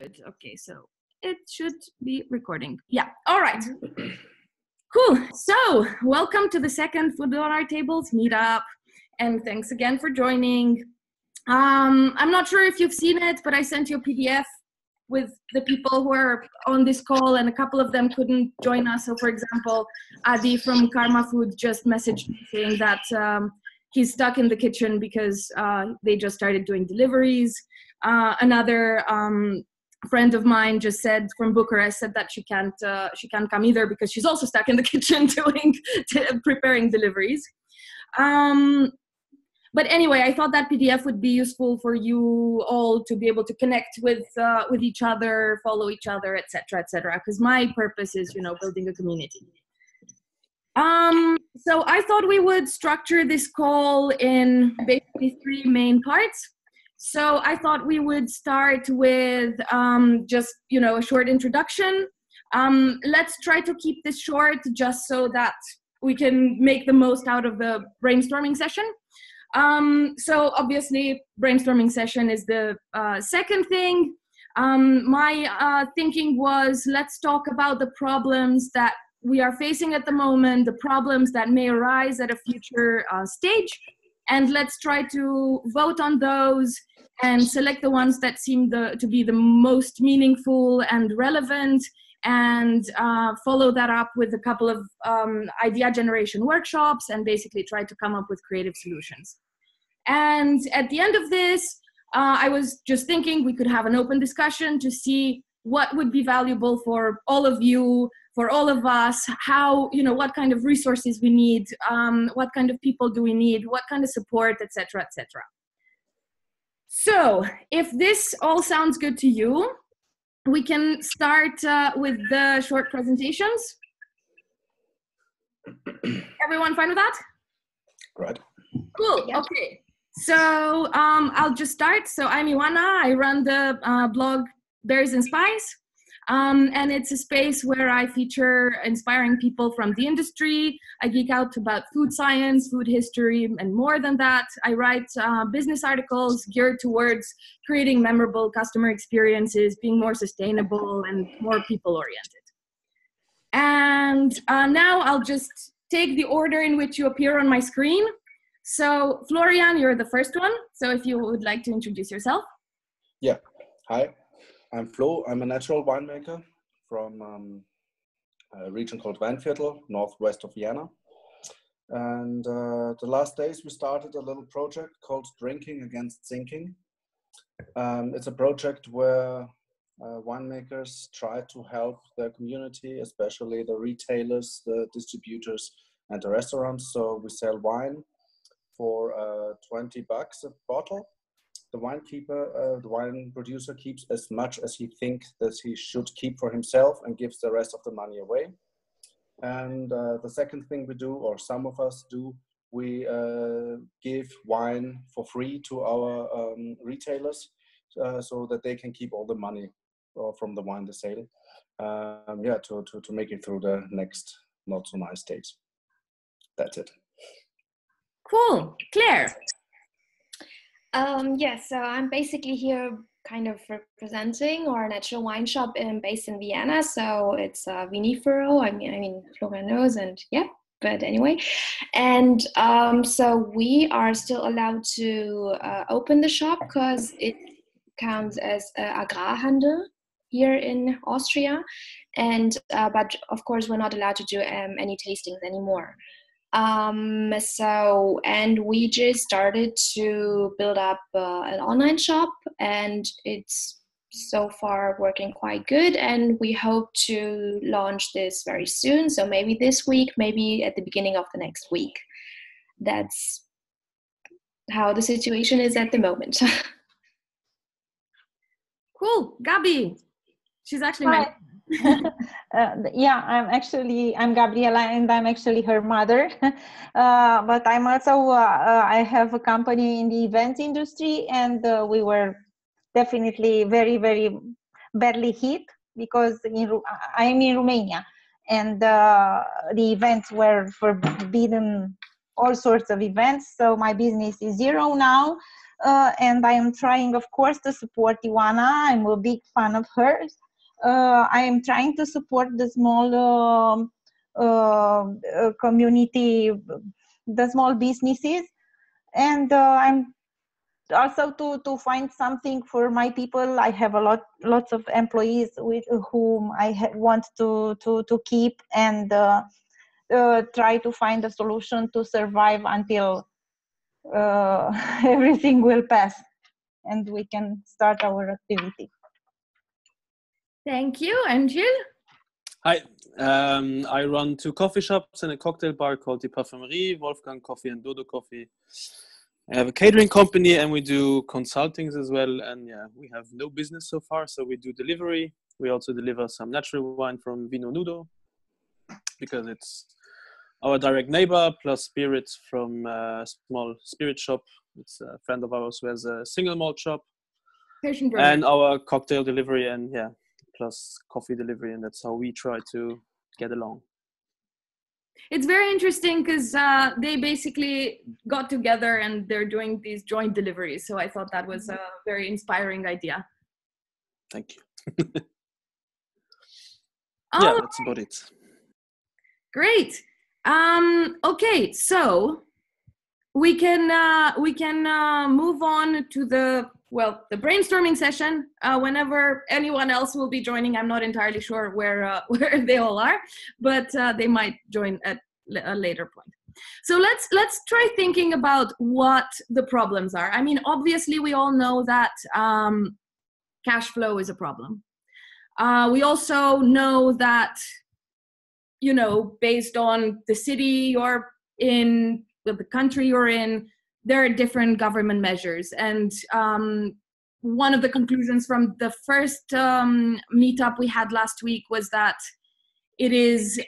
Okay, so it should be recording. Yeah, all right. Cool. So, welcome to the second Food on Our Tables meetup, and thanks again for joining. Um, I'm not sure if you've seen it, but I sent you a PDF with the people who are on this call, and a couple of them couldn't join us. So, for example, Adi from Karma Food just messaged me saying that um, he's stuck in the kitchen because uh, they just started doing deliveries. Uh, another um, friend of mine just said from Bucharest said that she can't uh, she can't come either because she's also stuck in the kitchen doing preparing deliveries. Um, but anyway, I thought that PDF would be useful for you all to be able to connect with uh, with each other, follow each other, etc., etc. Because my purpose is, you know, building a community. Um, so I thought we would structure this call in basically three main parts. So I thought we would start with um, just you know a short introduction. Um, let's try to keep this short, just so that we can make the most out of the brainstorming session. Um, so obviously, brainstorming session is the uh, second thing. Um, my uh, thinking was let's talk about the problems that we are facing at the moment, the problems that may arise at a future uh, stage, and let's try to vote on those and select the ones that seem the, to be the most meaningful and relevant and uh, follow that up with a couple of um, idea generation workshops and basically try to come up with creative solutions. And at the end of this, uh, I was just thinking we could have an open discussion to see what would be valuable for all of you for all of us how you know what kind of resources we need um, what kind of people do we need what kind of support etc etc so if this all sounds good to you we can start uh, with the short presentations. Everyone fine with that? Great. cool yeah. okay. So um, i'll just start. So i'm Ioana i run the uh, blog berries and spice um, and it's a space where I feature inspiring people from the industry. I geek out about food science, food history, and more than that. I write uh, business articles geared towards creating memorable customer experiences, being more sustainable, and more people oriented. And uh, now I'll just take the order in which you appear on my screen. So, Florian, you're the first one. So, if you would like to introduce yourself. Yeah. Hi, I'm Flo. I'm a natural winemaker from um, a region called Weinviertel, northwest of Vienna. And uh, the last days we started a little project called Drinking Against Sinking. Um, it's a project where uh, winemakers try to help their community, especially the retailers, the distributors, and the restaurants. So we sell wine for uh, 20 bucks a bottle the wine keeper, uh, the wine producer keeps as much as he thinks that he should keep for himself and gives the rest of the money away. And uh, the second thing we do, or some of us do, we uh, give wine for free to our um, retailers uh, so that they can keep all the money uh, from the wine they sell. Um, yeah, to, to, to make it through the next not so nice days. That's it. Cool. Claire. Um, yes, yeah, so I'm basically here kind of representing our natural wine shop in, based in Vienna. So it's uh, Vinifero. I mean, I mean, Florian knows, and yeah. But anyway, and um, so we are still allowed to uh, open the shop because it counts as uh, Agrarhandel here in Austria, and uh, but of course we're not allowed to do um, any tastings anymore. Um, so, and we just started to build up uh, an online shop, and it's so far working quite good. And we hope to launch this very soon. So, maybe this week, maybe at the beginning of the next week. That's how the situation is at the moment. cool. Gabi, she's actually my uh, yeah, I'm actually I'm Gabriela, and I'm actually her mother. uh, but I'm also uh, uh, I have a company in the event industry, and uh, we were definitely very very badly hit because in I'm in Romania, and uh, the events were forbidden, all sorts of events. So my business is zero now. and I am trying, of course, to support Ioana. I'm a big fan of hers. Uh, I am trying to support the small um, uh, uh, community, the small businesses, and uh, I'm also to to find something for my people. I have a lot lots of employees with whom I ha- want to to to keep and. Uh, try to find a solution to survive until uh, everything will pass and we can start our activity. Thank you. Angel. Hi, um, I run two coffee shops and a cocktail bar called the Parfumerie, Wolfgang Coffee and Dodo Coffee. I have a catering company and we do consultings as well. And yeah, we have no business so far, so we do delivery. We also deliver some natural wine from Vino Nudo because it's our direct neighbor plus spirits from a small spirit shop. It's a friend of ours who has a single malt shop. And our cocktail delivery and yeah, plus coffee delivery, and that's how we try to get along. It's very interesting because uh, they basically got together and they're doing these joint deliveries. So I thought that was a very inspiring idea. Thank you. yeah, that's about it. Great. Um, okay, so we can uh, we can uh, move on to the well the brainstorming session uh, whenever anyone else will be joining. I'm not entirely sure where uh, where they all are, but uh, they might join at a later point. So let's let's try thinking about what the problems are. I mean, obviously, we all know that um, cash flow is a problem. Uh, we also know that you know, based on the city you're in, the country you're in, there are different government measures. And um, one of the conclusions from the first um, meetup we had last week was that it is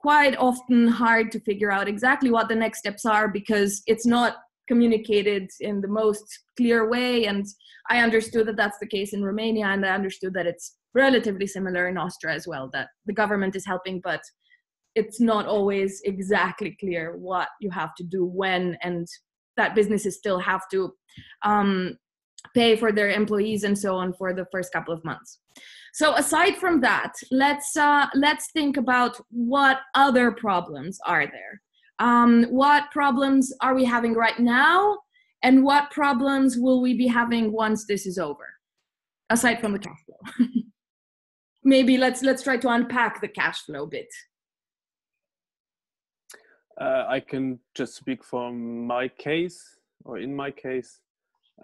quite often hard to figure out exactly what the next steps are because it's not communicated in the most clear way. And I understood that that's the case in Romania, and I understood that it's relatively similar in Austria as well, that the government is helping, but it's not always exactly clear what you have to do when and that businesses still have to um, pay for their employees and so on for the first couple of months. So aside from that let's uh, let's think about what other problems are there. Um, what problems are we having right now and what problems will we be having once this is over? Aside from the cash flow. Maybe let's let's try to unpack the cash flow bit uh, I can just speak from my case, or in my case.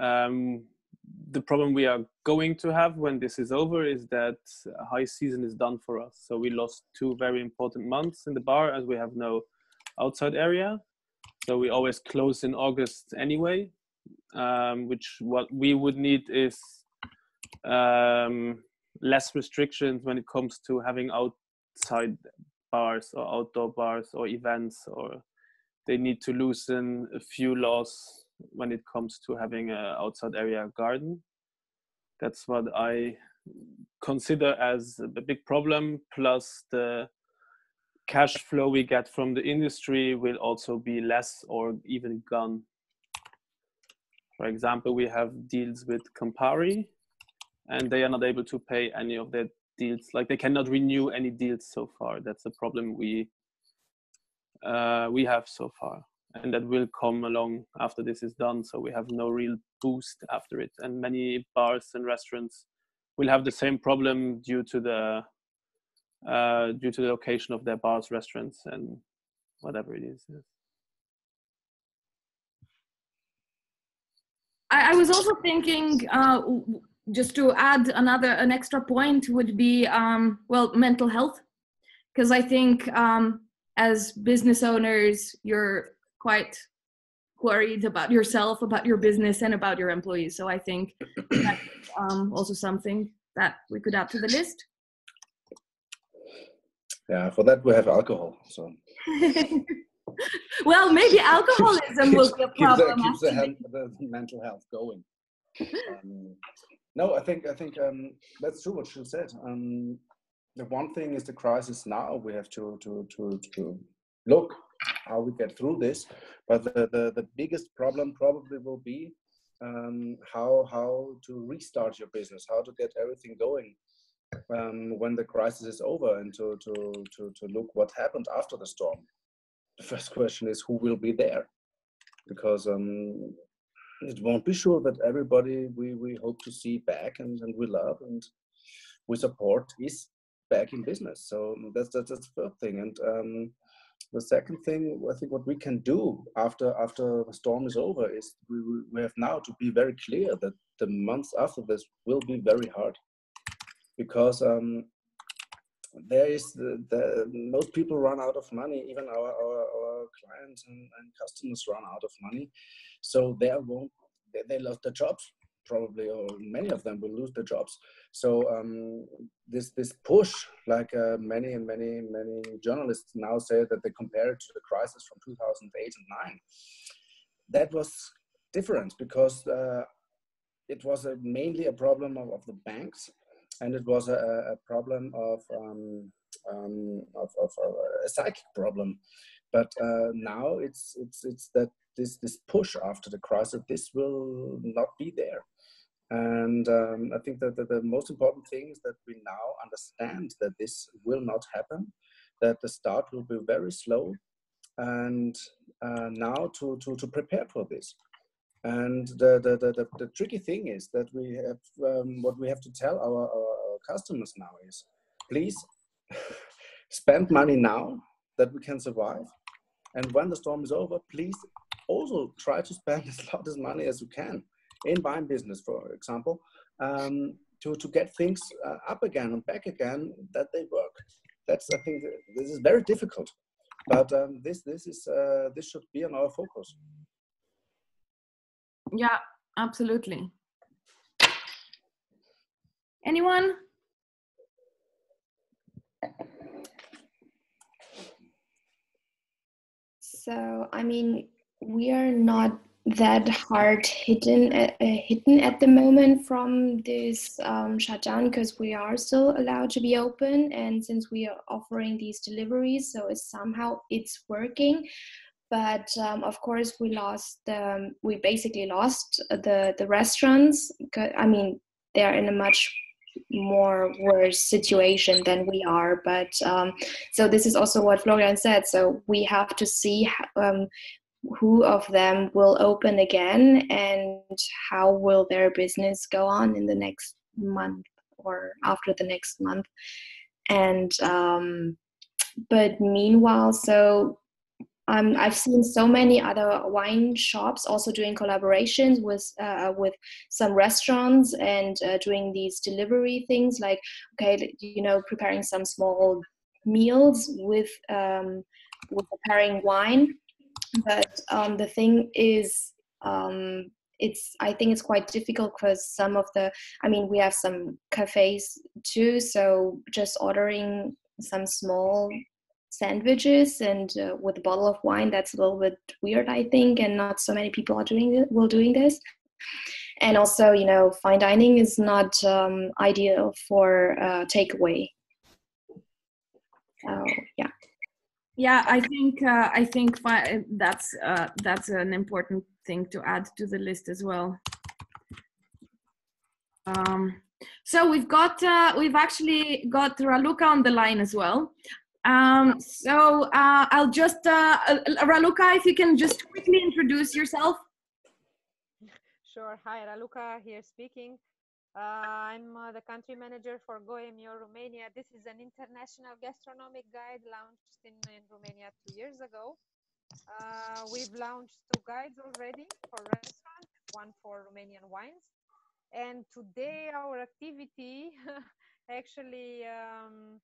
Um, the problem we are going to have when this is over is that high season is done for us. So we lost two very important months in the bar as we have no outside area. So we always close in August anyway, um, which what we would need is um, less restrictions when it comes to having outside bars or outdoor bars or events or they need to loosen a few laws when it comes to having an outside area garden. That's what i consider as a big problem. Plus the cash flow we get from the industry will also be less or even gone. For example we have deals with campari and they are not able to pay any of their deals like they cannot renew any deals so far. That's a problem we uh, we have so far and that will come along after this is done so we have no real boost after it. And many bars and restaurants will have the same problem due to the uh, due to the location of their bars restaurants and whatever it is I, I was also thinking uh, just to add another an extra point would be um, well mental health. Because i think um, as business owners you're quite worried about yourself about your business and about your employees. So i think that's um, also something that we could add to the list. Yeah for that we have alcohol so. Well maybe alcoholism will be a problem keeps, the, keeps the, the mental health going. Um, no, I think I think um, that's true what she said. Um, the one thing is the crisis now. We have to to to to look how we get through this. But the the, the biggest problem probably will be um, how how to restart your business, how to get everything going um, when the crisis is over, and to, to to to look what happened after the storm. The first question is who will be there, because um, it won't be sure that everybody we, we hope to see back and, and we love and we support is back in business. So that's that's, that's the first thing. And um, the second thing, I think, what we can do after after the storm is over is we, we have now to be very clear that the months after this will be very hard because um, there is the, the, most people run out of money. Even our our, our clients and, and customers run out of money, so there won't they, they lost their jobs probably or many of them will lose their jobs. So um, this this push like uh, many and many many journalists now say that they compare it to the crisis from 2008 and 9 that was different because uh, it was a, mainly a problem of, of, the banks and it was a, a problem of, um, um, of, of, a psychic problem but uh, now it's it's it's that this this push after the crisis this will not be there and um, I think that the, the, most important thing is that we now understand that this will not happen, that the start will be very slow, and uh, now to, to, to prepare for this. And the, the, the, the, tricky thing is that we have, um, what we have to tell our, our customers now is, please spend money now that we can survive. And when the storm is over, please also try to spend as lot of money as you can in wine business, for example, um, to, to get things uh, up again and back again that they work. That's, I think, this is very difficult, but um, this, this, is, uh, this should be on our focus. Yeah, absolutely. Anyone? So, I mean, we are not that hard hidden uh, uh, hidden at the moment from this um, shutdown because we are still allowed to be open. And since we are offering these deliveries so it's somehow it's working. But um, of course we lost um, we basically lost the the restaurants. I mean they're in a much more worse situation than we are but um, so this is also what florian said so we have to see um, who of them will open again and how will their business go on in the next month or after the next month. And um, but meanwhile so um, I've seen so many other wine shops also doing collaborations with uh, with some restaurants and uh, doing these delivery things like okay you know preparing some small meals with um, with preparing wine. But um, the thing is um, it's i think it's quite difficult because some of the i mean we have some cafes too so just ordering some small sandwiches and uh, with a bottle of wine that's a little bit weird i think and not so many people are doing it will doing this. And also you know fine dining is not um, ideal for uh, takeaway. So yeah. Yeah i think uh, i think that's uh, that's an important thing to add to the list as well. Um, so we've got uh, we've actually got raluca on the line as well um, so uh, i'll just uh, uh, raluca if you can just quickly introduce yourself sure hi raluca here speaking uh, I'm uh, the country manager for Gault&Millau Romania. This is an international gastronomic guide launched in, in Romania two years ago. Uh, we've launched two guides already for restaurants, one for Romanian wines. And today our activity actually um,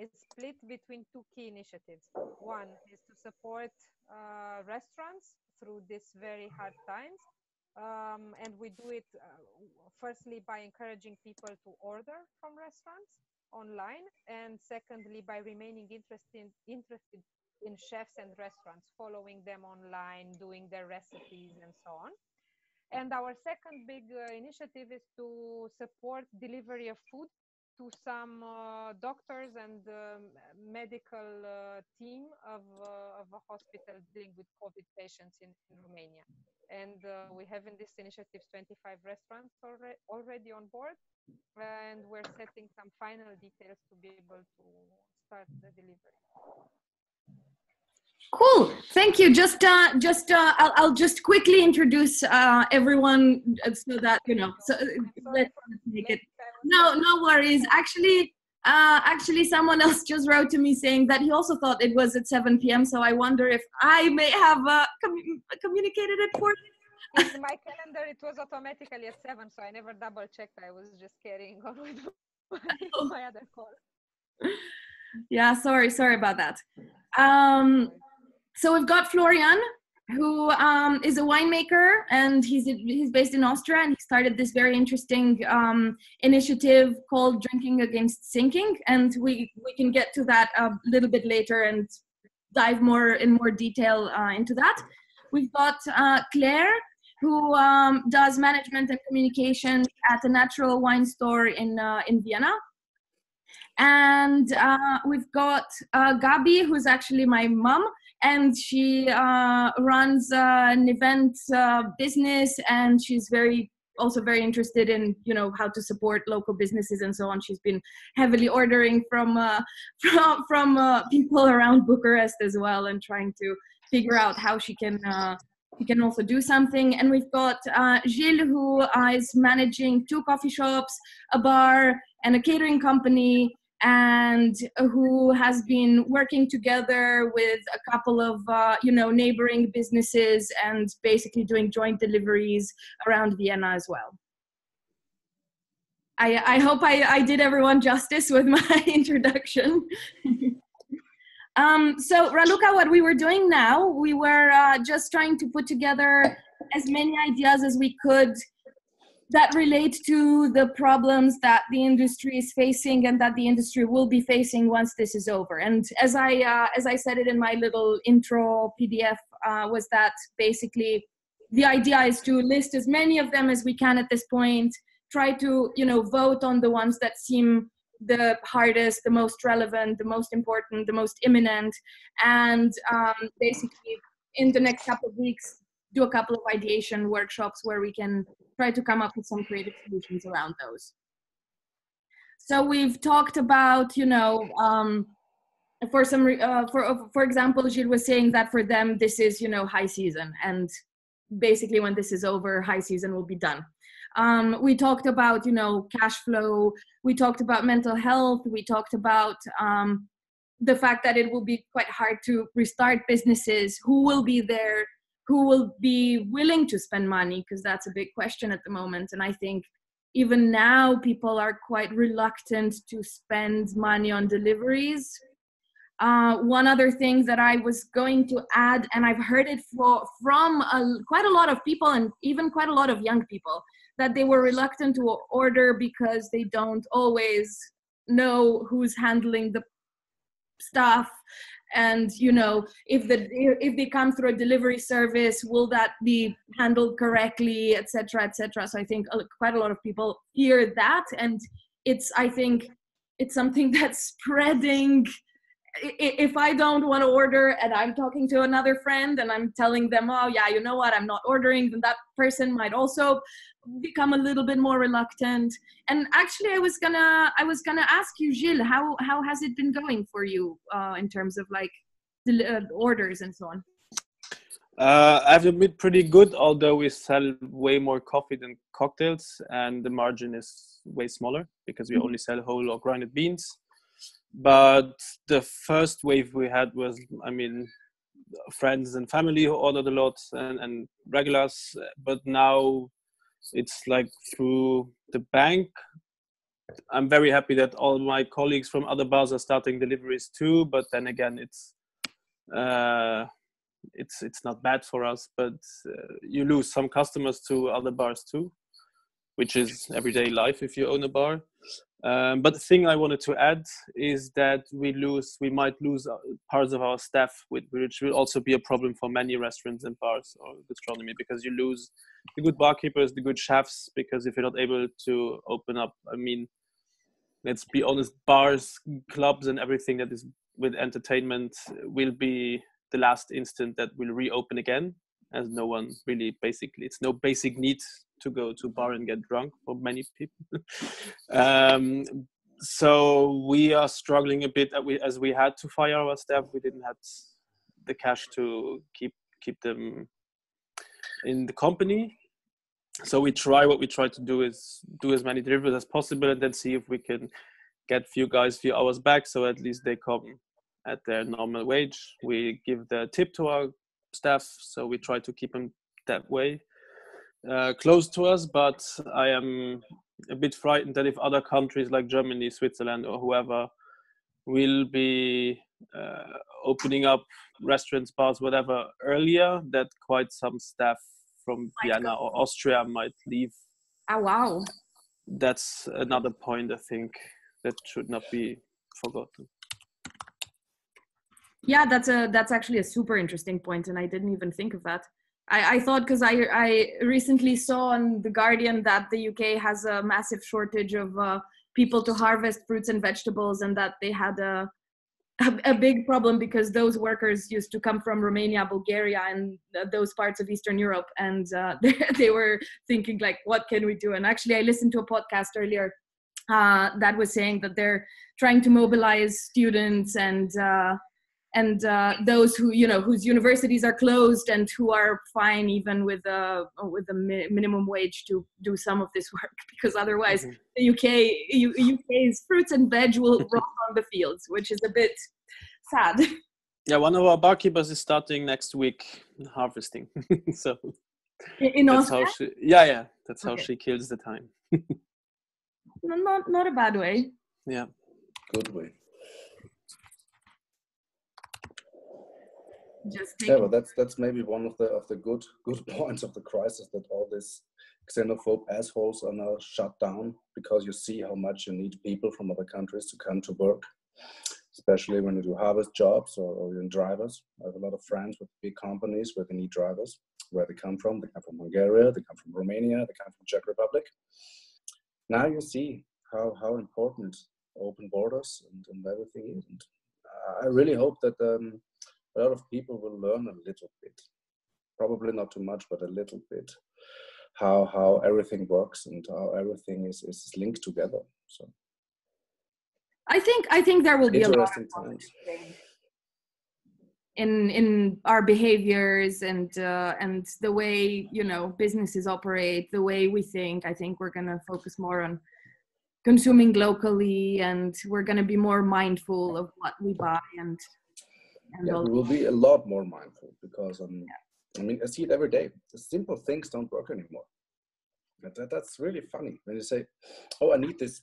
is split between two key initiatives. One is to support uh, restaurants through these very hard times um, and we do it uh, firstly by encouraging people to order from restaurants online, and secondly by remaining interested interested in chefs and restaurants, following them online, doing their recipes, and so on. And our second big uh, initiative is to support delivery of food to some uh, doctors and um, medical uh, team of, uh, of a hospital dealing with COVID patients in, in Romania And uh, we have in this initiative 25 restaurants already, already on board. And we're setting some final details to be able to start the delivery. Cool. Thank you. Just, uh, just, uh, I'll, I'll just quickly introduce uh, everyone uh, so that you know. So uh, let's make it. No, no worries. Actually, uh, actually, someone else just wrote to me saying that he also thought it was at 7 p.m. So I wonder if I may have uh, com- communicated it for. In my calendar, it was automatically at seven, so I never double checked. I was just carrying on with my, my other call. Yeah, sorry, sorry about that. Um, so we've got Florian, who um, is a winemaker, and he's he's based in Austria, and he started this very interesting um, initiative called Drinking Against Sinking, and we we can get to that a little bit later and dive more in more detail uh, into that. We've got uh, Claire, who um, does management and communication at a natural wine store in uh, in Vienna. And uh, we've got uh, Gabi, who's actually my mom, and she uh, runs an event uh, business, and she's very also very interested in you know how to support local businesses and so on. She's been heavily ordering from uh, from from uh, people around Bucharest as well, and trying to figure out how she can uh, she can also do something. And we've got uh, Gilles, who is managing two coffee shops, a bar, and a catering company, and who has been working together with a couple of uh, you know neighboring businesses and basically doing joint deliveries around Vienna as well. I, I hope I, I did everyone justice with my introduction. um, so Raluca, what we were doing now, we were uh, just trying to put together as many ideas as we could that relate to the problems that the industry is facing and that the industry will be facing once this is over. And as I uh, as I said it in my little intro PDF, uh, was that basically the idea is to list as many of them as we can at this point. Try to you know vote on the ones that seem the hardest, the most relevant, the most important, the most imminent, and um, basically in the next couple of weeks do a couple of ideation workshops where we can try to come up with some creative solutions around those. So we've talked about, you know, um, for some, uh, for for example, Gilles was saying that for them this is, you know, high season, and basically when this is over, high season will be done. Um, we talked about, you know, cash flow. We talked about mental health. We talked about um, the fact that it will be quite hard to restart businesses. Who will be there? Who will be willing to spend money because that's a big question at the moment. And i think even now people are quite reluctant to spend money on deliveries. Uh, one other thing that I was going to add, and I've heard it for, from a, quite a lot of people and even quite a lot of young people, that they were reluctant to order because they don't always know who's handling the stuff and you know if the if they come through a delivery service will that be handled correctly etc etc so i think quite a lot of people hear that. And it's i think it's something that's spreading if i don't want to order and i'm talking to another friend and i'm telling them oh yeah you know what i'm not ordering then that person might also become a little bit more reluctant and actually i was gonna i was gonna ask you gilles how how has it been going for you uh, in terms of like the uh, orders and so on uh, I've been pretty good, although we sell way more coffee than cocktails, and the margin is way smaller because we mm-hmm. only sell whole or grinded beans. But the first wave we had was, I mean, friends and family who ordered a lot and, and regulars. But now it's like through the bank. I'm very happy that all my colleagues from other bars are starting deliveries too. But then again it's uh, it's it's not bad for us. But uh, you lose some customers to other bars too which is everyday life if you own a bar um, but the thing I wanted to add is that we lose, we might lose uh, parts of our staff, which will also be a problem for many restaurants and bars or gastronomy because you lose the good barkeepers, the good chefs, because if you're not able to open up, I mean, let's be honest, bars, clubs, and everything that is with entertainment will be the last instant that will reopen again. As no one really basically it's no basic need to go to bar and get drunk for many people. um, so we are struggling a bit as we had to fire our staff. We didn't have the cash to keep keep them in the company. So we try what we try to do is do as many deliveries as possible and then see if we can get few guys few hours back so at least they come at their normal wage. We give the tip to our staff, so we try to keep them that way uh, close to us. But I am a bit frightened that if other countries like Germany, Switzerland, or whoever will be uh, opening up restaurants, bars, whatever earlier, that quite some staff from Vienna or Austria might leave. Oh wow! That's another point I think that should not be forgotten. Yeah, that's a that's actually a super interesting point, and I didn't even think of that. I, I thought because I I recently saw on the Guardian that the UK has a massive shortage of uh, people to harvest fruits and vegetables, and that they had a, a, a big problem because those workers used to come from Romania, Bulgaria, and those parts of Eastern Europe, and uh, they, they were thinking like, what can we do? And actually, I listened to a podcast earlier uh, that was saying that they're trying to mobilize students and uh, and uh, those who you know whose universities are closed and who are fine even with a with a mi- minimum wage to do some of this work because otherwise mm-hmm. the UK U- UK's fruits and veg will rot on the fields, which is a bit sad. Yeah, one of our barkeepers is starting next week harvesting. so in that's Austria? how she yeah yeah that's how Okay. she kills the time. No, not not a bad way. yeah. Good way. Just Yeah, but that's that's maybe one of the of the good good points of the crisis that all these xenophobe assholes are now shut down because you see how much you need people from other countries to come to work, especially when you do harvest jobs or, or you're in drivers. I have a lot of friends with big companies where they need drivers. Where they come from? They come from Bulgaria. They come from Romania. They come from Czech Republic. Now you see how how important open borders and, and everything is. And I really hope that. Um, a lot of people will learn a little bit. Probably not too much but a little bit how how everything works and how everything is is linked together so. I think I think there will be a lot of times. in in our behaviors and uh, and the way you know businesses operate, the way we think. I think we're gonna focus more on consuming locally, and we're gonna be more mindful of what we buy and yeah, we will be a lot more mindful because um, I mean I see it every day. The simple things don't work anymore. That, that, that's really funny when you say, "Oh, I need this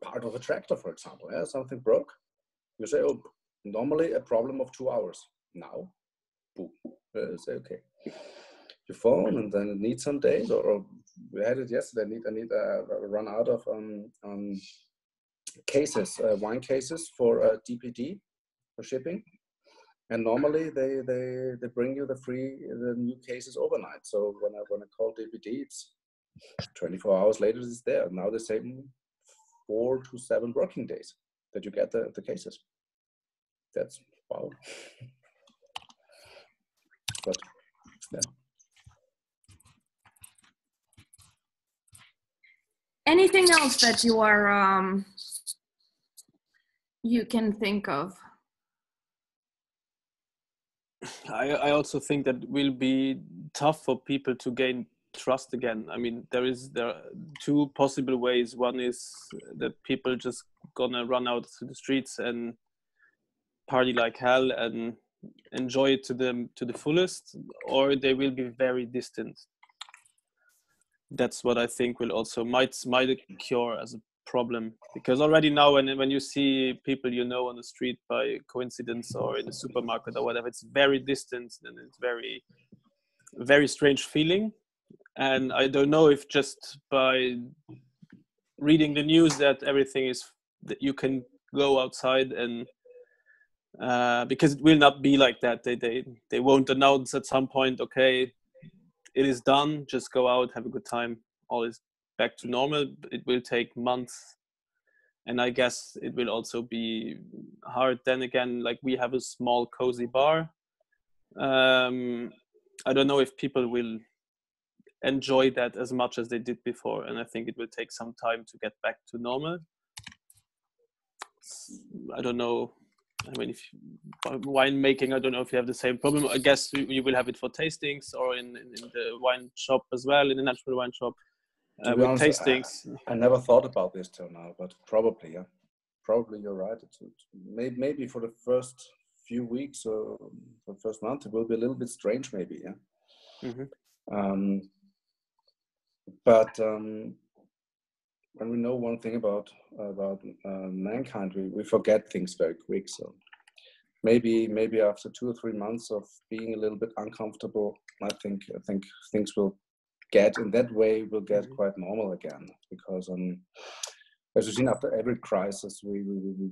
part of a tractor, for example. Yeah, something broke." You say, "Oh, normally a problem of two hours. Now, boom." Uh, say, "Okay." Your phone, and then it needs some days, or, or we had it yesterday. I need I need uh, run out of um, um cases, uh, wine cases for uh, DPD for shipping and normally they they they bring you the free the new cases overnight. So when i when i call dpd it's 24 hours later it's there. Now the same four to seven working days that you get the, the cases. That's wow but yeah Anything else that you are um, you can think of? I, I also think that will be tough for people to gain trust again. I mean, there is there are two possible ways. One is that people just gonna run out to the streets and party like hell and enjoy it to them to the fullest, or they will be very distant. That's what I think will also might might cure as a problem? Because already now when when you see people you know on the street by coincidence or in the supermarket or whatever it's very distant and it's very very strange feeling. And i don't know if just by reading the news that everything is that you can go outside and uh, because it will not be like that. They, they they won't announce at some point okay it is done. Just go out have a good time. All is back to normal it will take months and i guess it will also be hard then again like we have a small cozy bar um, I don't know if people will enjoy that as much as they did before, and I think it will take some time to get back to normal. I don't know. I mean, if wine making, I don't know if you have the same problem. I guess you, you will have it for tastings or in, in, in, the wine shop as well, in the natural wine shop. Uh, with honest, tastings. I, I, never thought about this till now, but probably, yeah. Probably you're right. It's, maybe, maybe for the first few weeks or the first month, it will be a little bit strange, maybe, yeah. Mm-hmm. Um, but um, when we know one thing about about uh, mankind, we, we forget things very quick. So maybe maybe after two or three months of being a little bit uncomfortable, I think I think things will get in that way will get mm-hmm. quite normal again because um, as we've seen after every crisis, we we, we,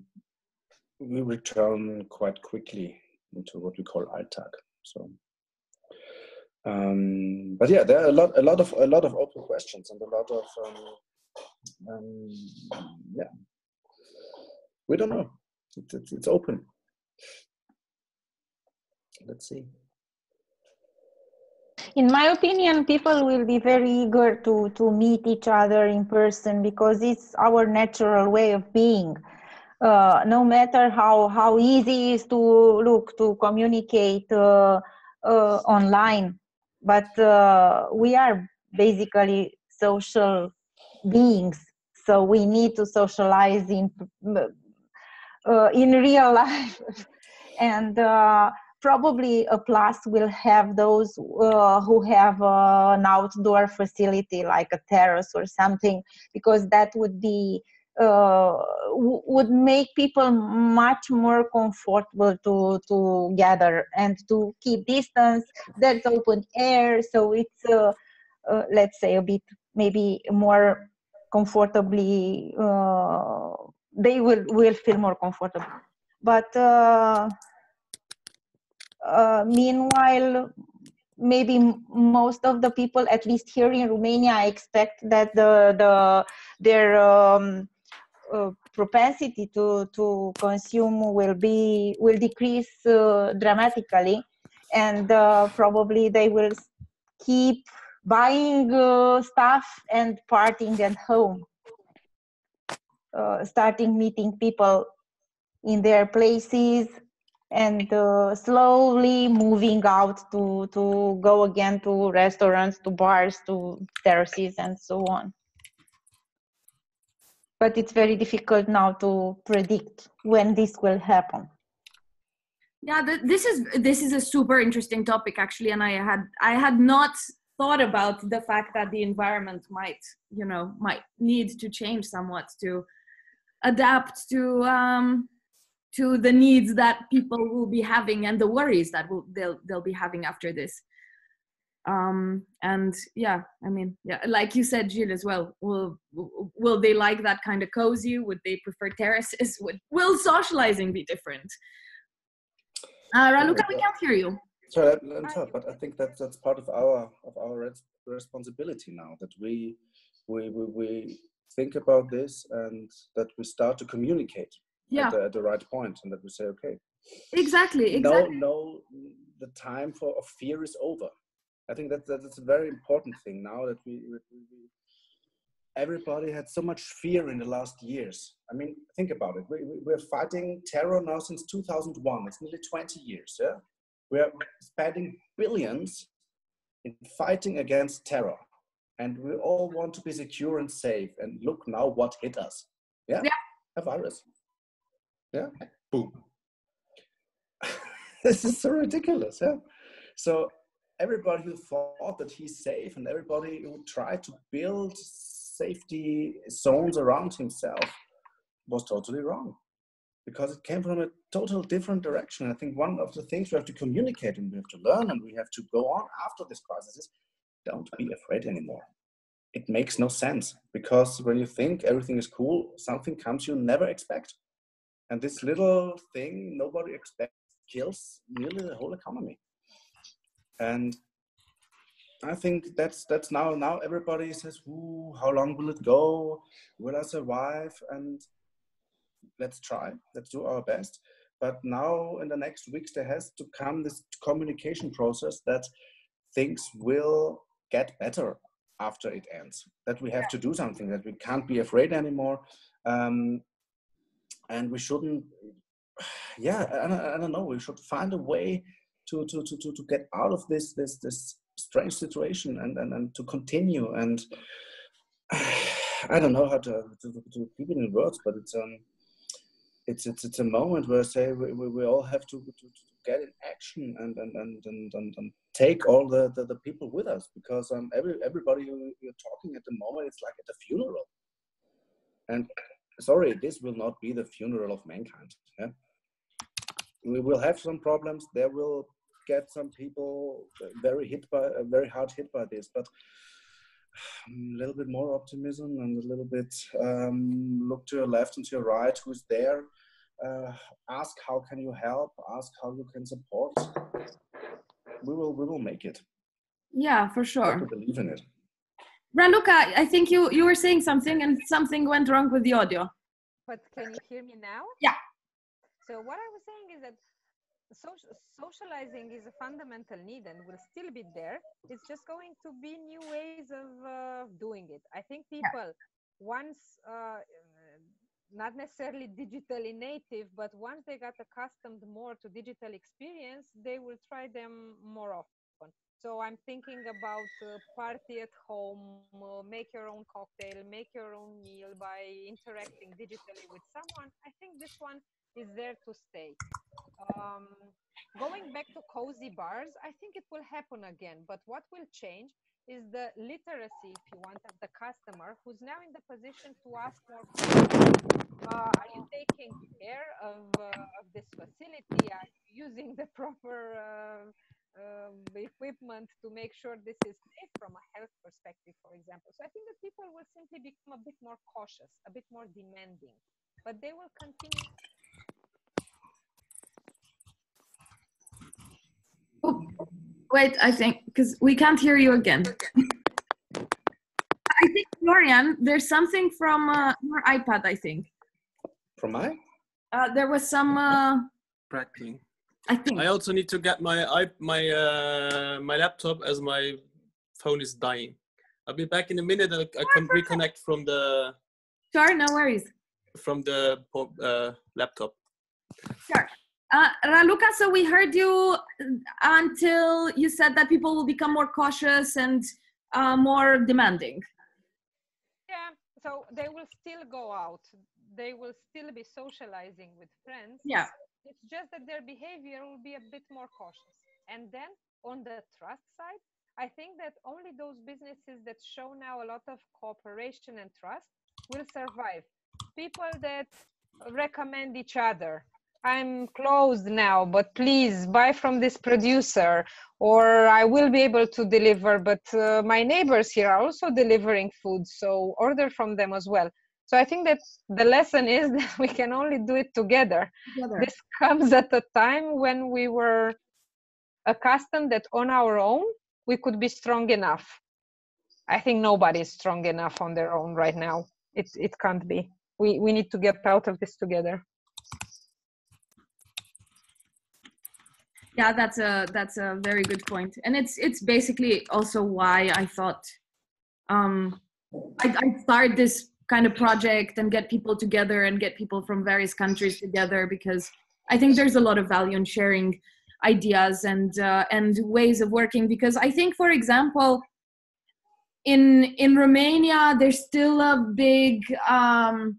we return quite quickly into what we call Alltag. So. Um, but yeah, there are a lot, a lot of, a lot of open questions and a lot of um, um, yeah, we don't know. It's, it's, it's open. Let's see. In my opinion, people will be very eager to, to meet each other in person because it's our natural way of being. Uh, no matter how, how easy it is to look to communicate uh, uh, online, but uh, we are basically social beings so we need to socialize in uh, in real life and uh, probably a plus will have those uh, who have uh, an outdoor facility like a terrace or something because that would be uh, w- would make people much more comfortable to to gather and to keep distance. There's open air so it's uh, let's say a bit maybe more comfortably uh, they will will feel more comfortable. But uh, meanwhile maybe most of the people at least here in romania I expect that the the their um, uh, propensity to to consume will be will decrease uh, dramatically. And uh, probably they will keep buying uh, stuff and partying at home. Starting meeting people in their places and uh, slowly moving out to to go again to restaurants to bars to terraces and so on. But it's very difficult now to predict when this will happen. Yeah this is this is a super interesting topic actually and i had i had not thought about the fact that the environment might you know might need to change somewhat to adapt to um, to the needs that people will be having and the worries that will, they'll they'll be having after this. Um, and yeah i mean yeah like you said Gilles as well will will they like that kind of cozy? Would they prefer terraces? Would will socializing be different? Uh, raluca we can't hear you. So let, let talk, but I think that that's part of our of our responsibility now that we we we, we think about this and that we start to communicate yeah. at, the, at the right point and that we say okay exactly exactly no no the time for of fear is over i think that that's a very important thing now that we, we, we, everybody had so much fear in the last years i mean think about it we, we're fighting terror now since 2001 it's nearly 20 years yeah we are spending billions in fighting against terror. And we all want to be secure and safe. And look now what hit us. Yeah? yeah. A virus. Yeah? Boom. this is so ridiculous. Yeah? So everybody who thought that he's safe and everybody who tried to build safety zones around himself was totally wrong because it came from a total different direction. I think one of the things we have to communicate and we have to learn and we have to go on after this crisis is don't be afraid anymore. It makes no sense because when you think everything is cool, something comes you never expect. And this little thing nobody expects kills nearly the whole economy. And I think that's that's now now everybody says, Ooh, how long will it go? Will I survive? And let's try, let's do our best. But now in the next weeks, there has to come this communication process that things will get better after it ends. That we have to do something. That we can't be afraid anymore, um, and we shouldn't. Yeah, I, don't- I don't know. We should find a way to to to to, to get out of this this this strange situation and and, and to continue and. I don't know how to, to, to keep it in words, but it's um, it's it's it's a moment where I say we, we, we all have to, to, to get in action and and and and, and, and take all the, the, the people with us because um every everybody who you're talking at the moment it's like at a funeral. And sorry, this will not be the funeral of mankind. Yeah, we will have some problems. There will get some people very hit by very hard hit by this, but a little bit more optimism and a little bit um, look to your left and to your right who's there uh, ask how can you help ask how you can support we will we will make it Yeah, for sure. believe in it Raluca, I think you you were saying something and something went wrong with the audio. But can you hear me now? Yeah. So what I was saying is that social, socializing is a fundamental need and will still be there. It's just going to be new ways of uh, doing it. I think people once uh, uh, not necessarily digitally native, but once they got accustomed more to digital experience, they will try them more often. So I'm thinking about uh, party at home, uh, make your own cocktail, make your own meal by interacting digitally with someone. I think this one is there to stay. Um, going back to cozy bars, I think it will happen again. But what will change is the literacy, if you want, of the customer who's now in the position to ask more questions. Uh, are you taking care of, uh, of this facility? Are you using the proper uh, um, equipment to make sure this is safe from a health perspective, for example? So I think that people will simply become a bit more cautious, a bit more demanding, but they will continue Oh, wait, I think because we can't hear you again. I think Florian, there's something from uh, your iPad. I think from my uh, there was some. Uh, Practically. I think. I also need to get my i my uh, my laptop as my phone is dying. I'll be back in a minute. I, I can reconnect from the Sure, no worries. from the uh, laptop. Sure. Uh, Raluca, so we heard you until you said that people will become more cautious and uh, more demanding. Yeah, so they will still go out. They will still be socializing with friends. Yeah. It's just that their behavior will be a bit more cautious. And then on the trust side, I think that only those businesses that show now a lot of cooperation and trust will survive. People that recommend each other. I'm closed now, but please buy from this producer, or I will be able to deliver. But uh, my neighbors here are also delivering food, so order from them as well. So I think that the lesson is that we can only do it together. Together. This comes at a time when we were accustomed that on our own we could be strong enough. I think nobody is strong enough on their own right now. It it can't be. We we need to get out of this together. yeah that's a that's a very good point and it's it's basically also why i thought um i i start this kind of project and get people together and get people from various countries together because i think there's a lot of value in sharing ideas and uh, and ways of working. Because i think for example in in romania there's still a big um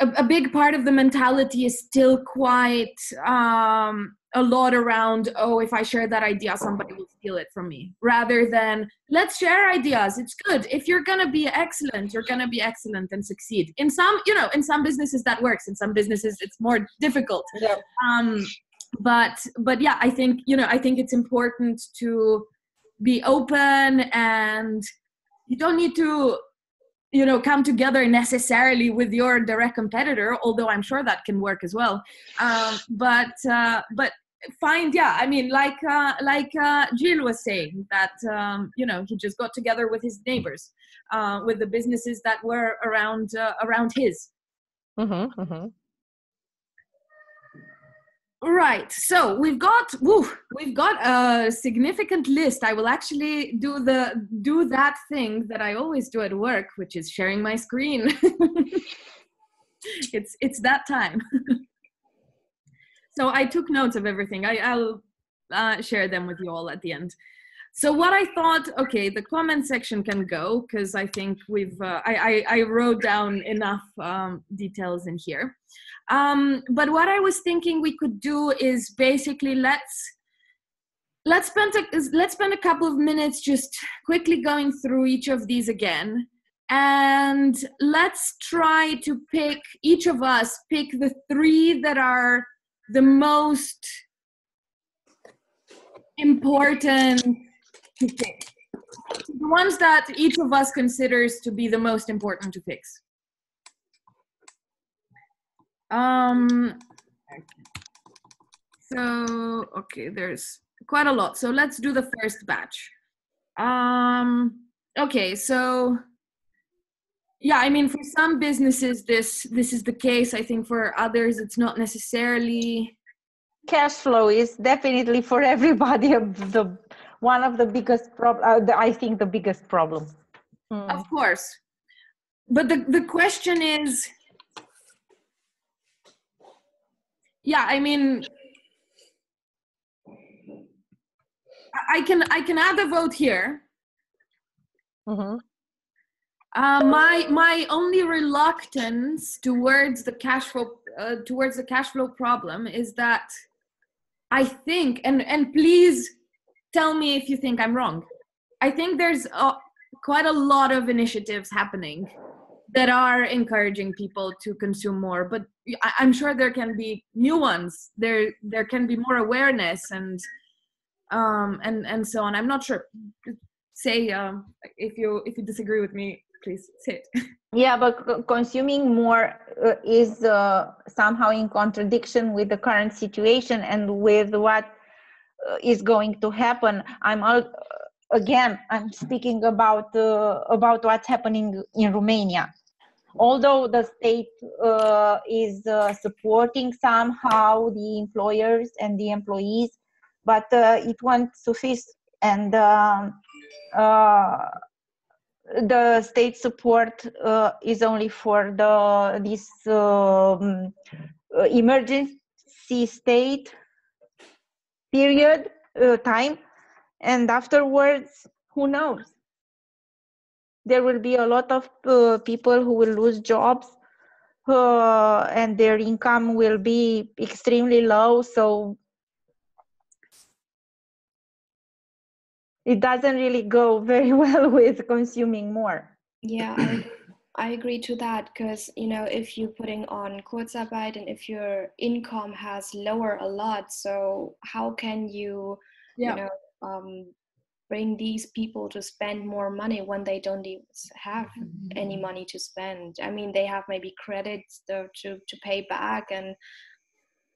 a, a big part of the mentality is still quite um, a lot around oh if i share that idea somebody will steal it from me rather than let's share ideas. It's good. If you're gonna be excellent you're gonna be excellent and succeed. In some you know in some businesses that works. In some businesses it's more difficult. Yeah. um but but yeah i think you know i think it's important to be open and you don't need to you know come together necessarily with your direct competitor although i'm sure that can work as well. Um, but uh, but find yeah i mean like uh, like uh, Gilles was saying that um, you know he just got together with his neighbors uh, with the businesses that were around uh, around his Mm-hmm, mm-hmm. Right. So we've got woo, we've got a significant list. I will actually do the do that thing that I always do at work, which is sharing my screen. it's it's that time. so I took notes of everything. I, I'll uh, share them with you all at the end. So what I thought, okay, the comment section can go because I think we've uh, I, I, I wrote down enough um, details in here. Um, but what I was thinking we could do is basically let's let's spend a, let's spend a couple of minutes just quickly going through each of these again and let's try to pick each of us pick the three that are the most important to fix. The ones that each of us considers to be the most important to fix. Um so okay there's quite a lot. So let's do the first batch. Um okay so yeah i mean for some businesses this this is the case. I think for others it's not necessarily. Cash flow is definitely for everybody the one of the biggest problem uh, i think the biggest problem. Mm. of course. But the, the question is yeah i mean i can i can add a vote here. Mm-hmm. Uh, my my only reluctance towards the cash flow uh, towards the cash flow problem is that i think and and please tell me if you think I'm wrong. I think there's a, quite a lot of initiatives happening that are encouraging people to consume more, but I, am sure there can be new ones. There there can be more awareness and um, and and so on. I'm not sure. Say um, if you if you disagree with me, please say it. Yeah, but consuming more uh, is uh, somehow in contradiction with the current situation and with what uh, is going to happen. I'm all, again i'm speaking about uh, about what's happening in romania. Although the state uh, is uh, supporting somehow the employers and the employees but uh, it won't suffice. And um, uh, the state support is only for the this um, emergency state period uh, time. And afterwards who knows? There will be a lot of uh, people who will lose jobs uh, and their income will be extremely low. So it doesn't really go very well with consuming more yeah I agree to that because you know if you're putting on Kurzarbeit and if your income has lower a lot, so how can you yeah. you know um, bring these people to spend more money when they don't even have any money to spend? I mean, they have maybe credits to to, to pay back, and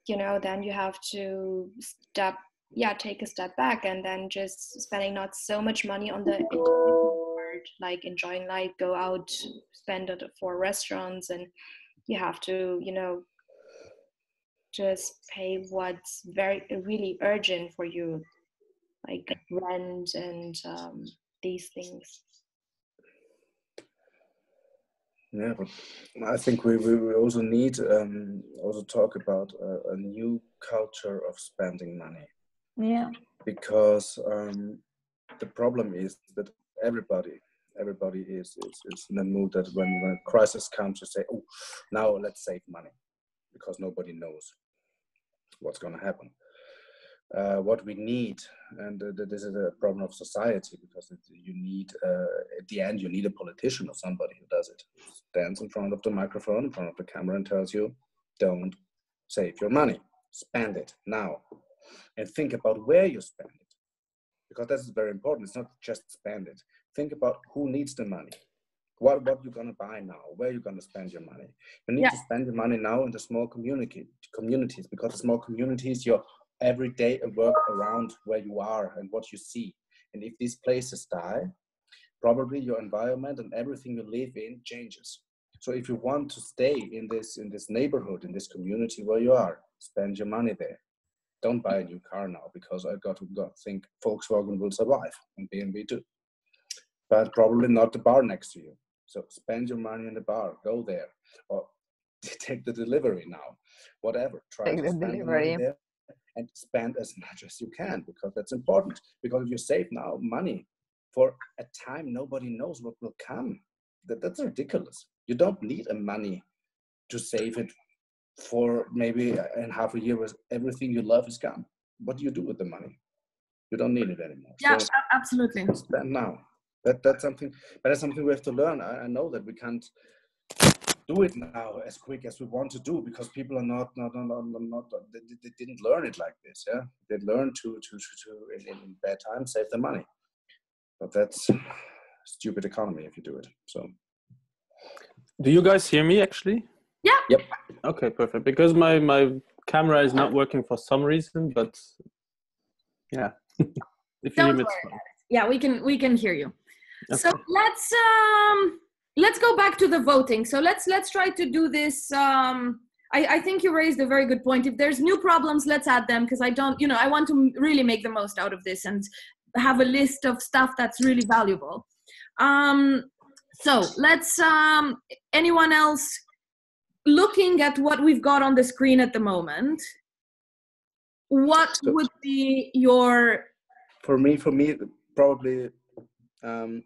you know then you have to step yeah take a step back and then just spending not so much money on the like enjoying life go out spend it for restaurants and you have to you know just pay what's very really urgent for you like rent and um, these things. Yeah but i think we, we, we also need um, also talk about a, a, new culture of spending money yeah. Because um, the problem is that everybody everybody is, is, is in the mood that when, when a crisis comes, to say, oh, now let's save money because nobody knows what's going to happen. Uh, what we need, and uh, this is a problem of society because it, you need, uh, at the end, you need a politician or somebody who does it, stands in front of the microphone, in front of the camera, and tells you, don't save your money, spend it now, and think about where you spend it. Because that's very important. It's not just spend it. Think about who needs the money. What what you're gonna buy now? Where you're gonna spend your money? You need yeah. to spend your money now in the small community communities because the small communities your everyday work around where you are and what you see. And if these places die probably your environment and everything you live in changes. So if you want to stay in this in this neighborhood in this community where you are spend your money there don't buy a new car now because I got to go think Volkswagen will survive and BMW too. But probably not the bar next to you. So spend your money in the bar, go there, or take the delivery now, whatever. Try Take to the spend money delivery. there and spend as much as you can because that's important. Because if you save now money for a time nobody knows what will come, that, that's ridiculous. You don't need a money to save it for maybe in half a year where everything you love is gone. What do you do with the money? You don't need it anymore. Yeah, So absolutely. spend now. That that's something. But that's something we have to learn. I, I know that we can't do it now as quick as we want to do because people are not not not, not, not, not they, they didn't learn it like this. Yeah, they learned to to to, to in, in bad times save the money. But that's stupid economy if you do it. So Do you guys hear me actually? Yeah. Yep. Okay, perfect. Because my my camera is not working for some reason, but yeah. if you Don't me, it's worry. Yeah, we can we can hear you. So let's um let's go back to the voting. So let's let's try to do this. Um, I, I think you raised a very good point. If there's new problems, let's add them because I don't, you know, I want to really make the most out of this and have a list of stuff that's really valuable. Um, so let's. Um, anyone else looking at what we've got on the screen at the moment? What So- would be your for me, for me, probably um,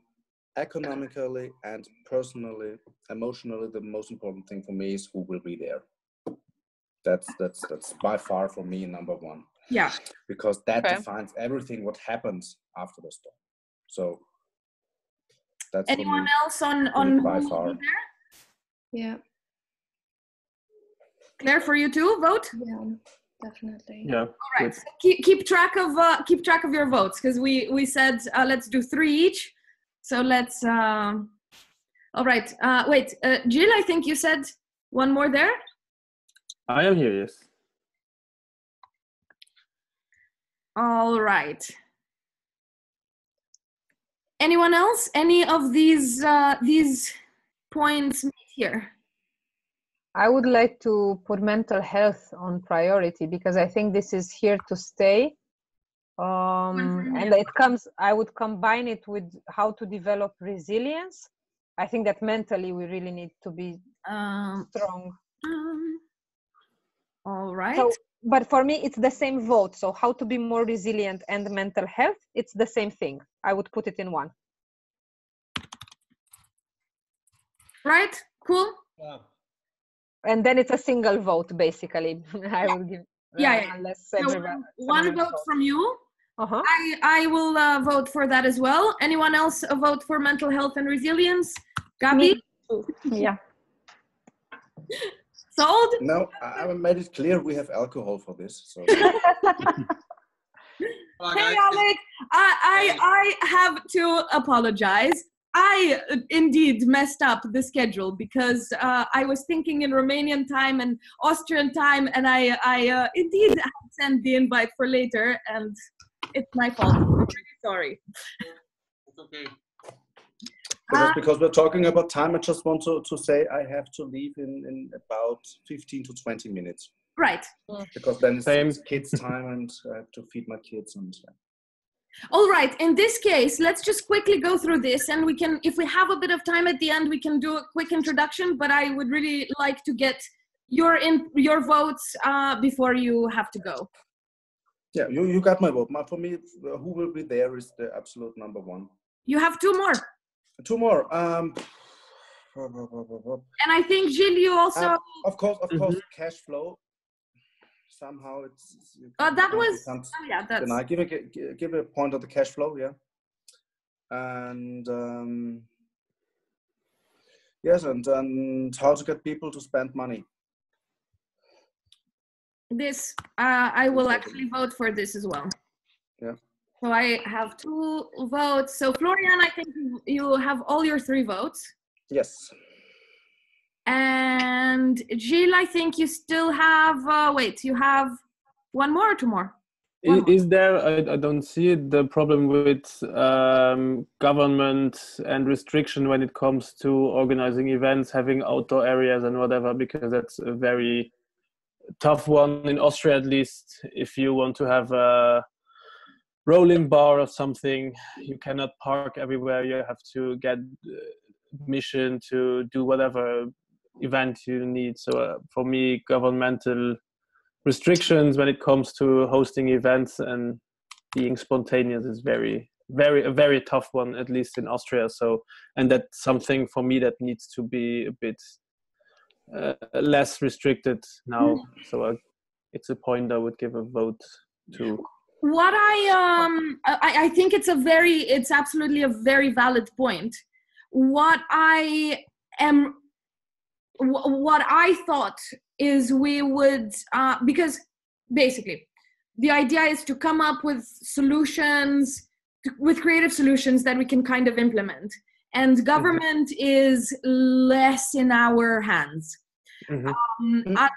economically and personally, emotionally, the most important thing for me is who will be there. That's that's that's by far for me number one yeah? because that Okay. defines everything what happens after the storm. So that's Anyone else on on by who will far. be there? Yeah, Claire, for you too, vote. yeah, definitely. Yeah. All right. So keep keep track of uh, keep track of your votes because we we said uh, let's do three each. So let's. Um, all right. Uh, wait, uh, Gilles. I think you said one more there. I am here, yes. All right. Anyone else? Any of these uh, these points made here? I would like to put mental health on priority because I think this is here to stay. Um, and it comes, I would combine it with how to develop resilience. I think that mentally we really need to be Um, strong. um, all right. So, but for me, it's the same vote. So, how to be more resilient and mental health, it's the same thing. I would put it in one. right. Cool. And then it's a single vote, basically. I will give. Yeah, uh, yeah. Unless So everyone. one someone vote from you. Uh-huh. I, I will uh, vote for that as well. Anyone else uh, vote for mental health and resilience? Gabi? Yeah. Sold? No, I, I made it clear we have alcohol for this. So Hey, Alec, I, I, I have to apologize. I uh, indeed messed up the schedule because uh, I was thinking in Romanian time and Austrian time, and I, I uh, indeed sent the invite for later, and it's my fault. I'm really sorry. But Uh, just because we're talking about time, I just want to, to say I have to leave in, in about 15 to 20 minutes Right. because then it's, Same. kids' time and I have to feed my kids. And All right. In this case, let's just quickly go through this, and we can, if we have a bit of time at the end, we can do a quick introduction. But I would really like to get your in your votes uh, before you have to go. yeah, you, you got my vote. My, for me, uh, who will be there is the absolute number one. You have two more, Two more. Um, and I think Gilles, you also. Uh, of course, of course, cash flow. Somehow it's. uh, that was. Oh, yeah, that's. deny. Give a gi- give a point of the cash flow, yeah. And um, yes, and and how to get people to spend money. This uh, I will actually vote for this as well. Yeah. So I have two votes. So Florian, I think you- you have all your three votes. Yes. And Gilles, I think you still have. Uh, wait, you have one more or two more? One Is there, I, I don't see it, the problem with um, government and restriction when it comes to organizing events, having outdoor areas and whatever, because that's a very tough one in Austria, at least. If you want to have a rolling bar or something, you cannot park everywhere. You have to get admission to do whatever event you need. So uh, for me, governmental restrictions when it comes to hosting events and being spontaneous is very very a very tough one at least in austria so and that's something for me that needs to be a bit uh, less restricted now mm. so uh, it's a point i would give a vote to what i um I, I think it's a very it's absolutely a very valid point what i am what i thought is we would uh, because basically the idea is to come up with solutions with creative solutions that we can kind of implement and mm-hmm. government mm-hmm. is less in our hands mm-hmm. Um, mm-hmm. I,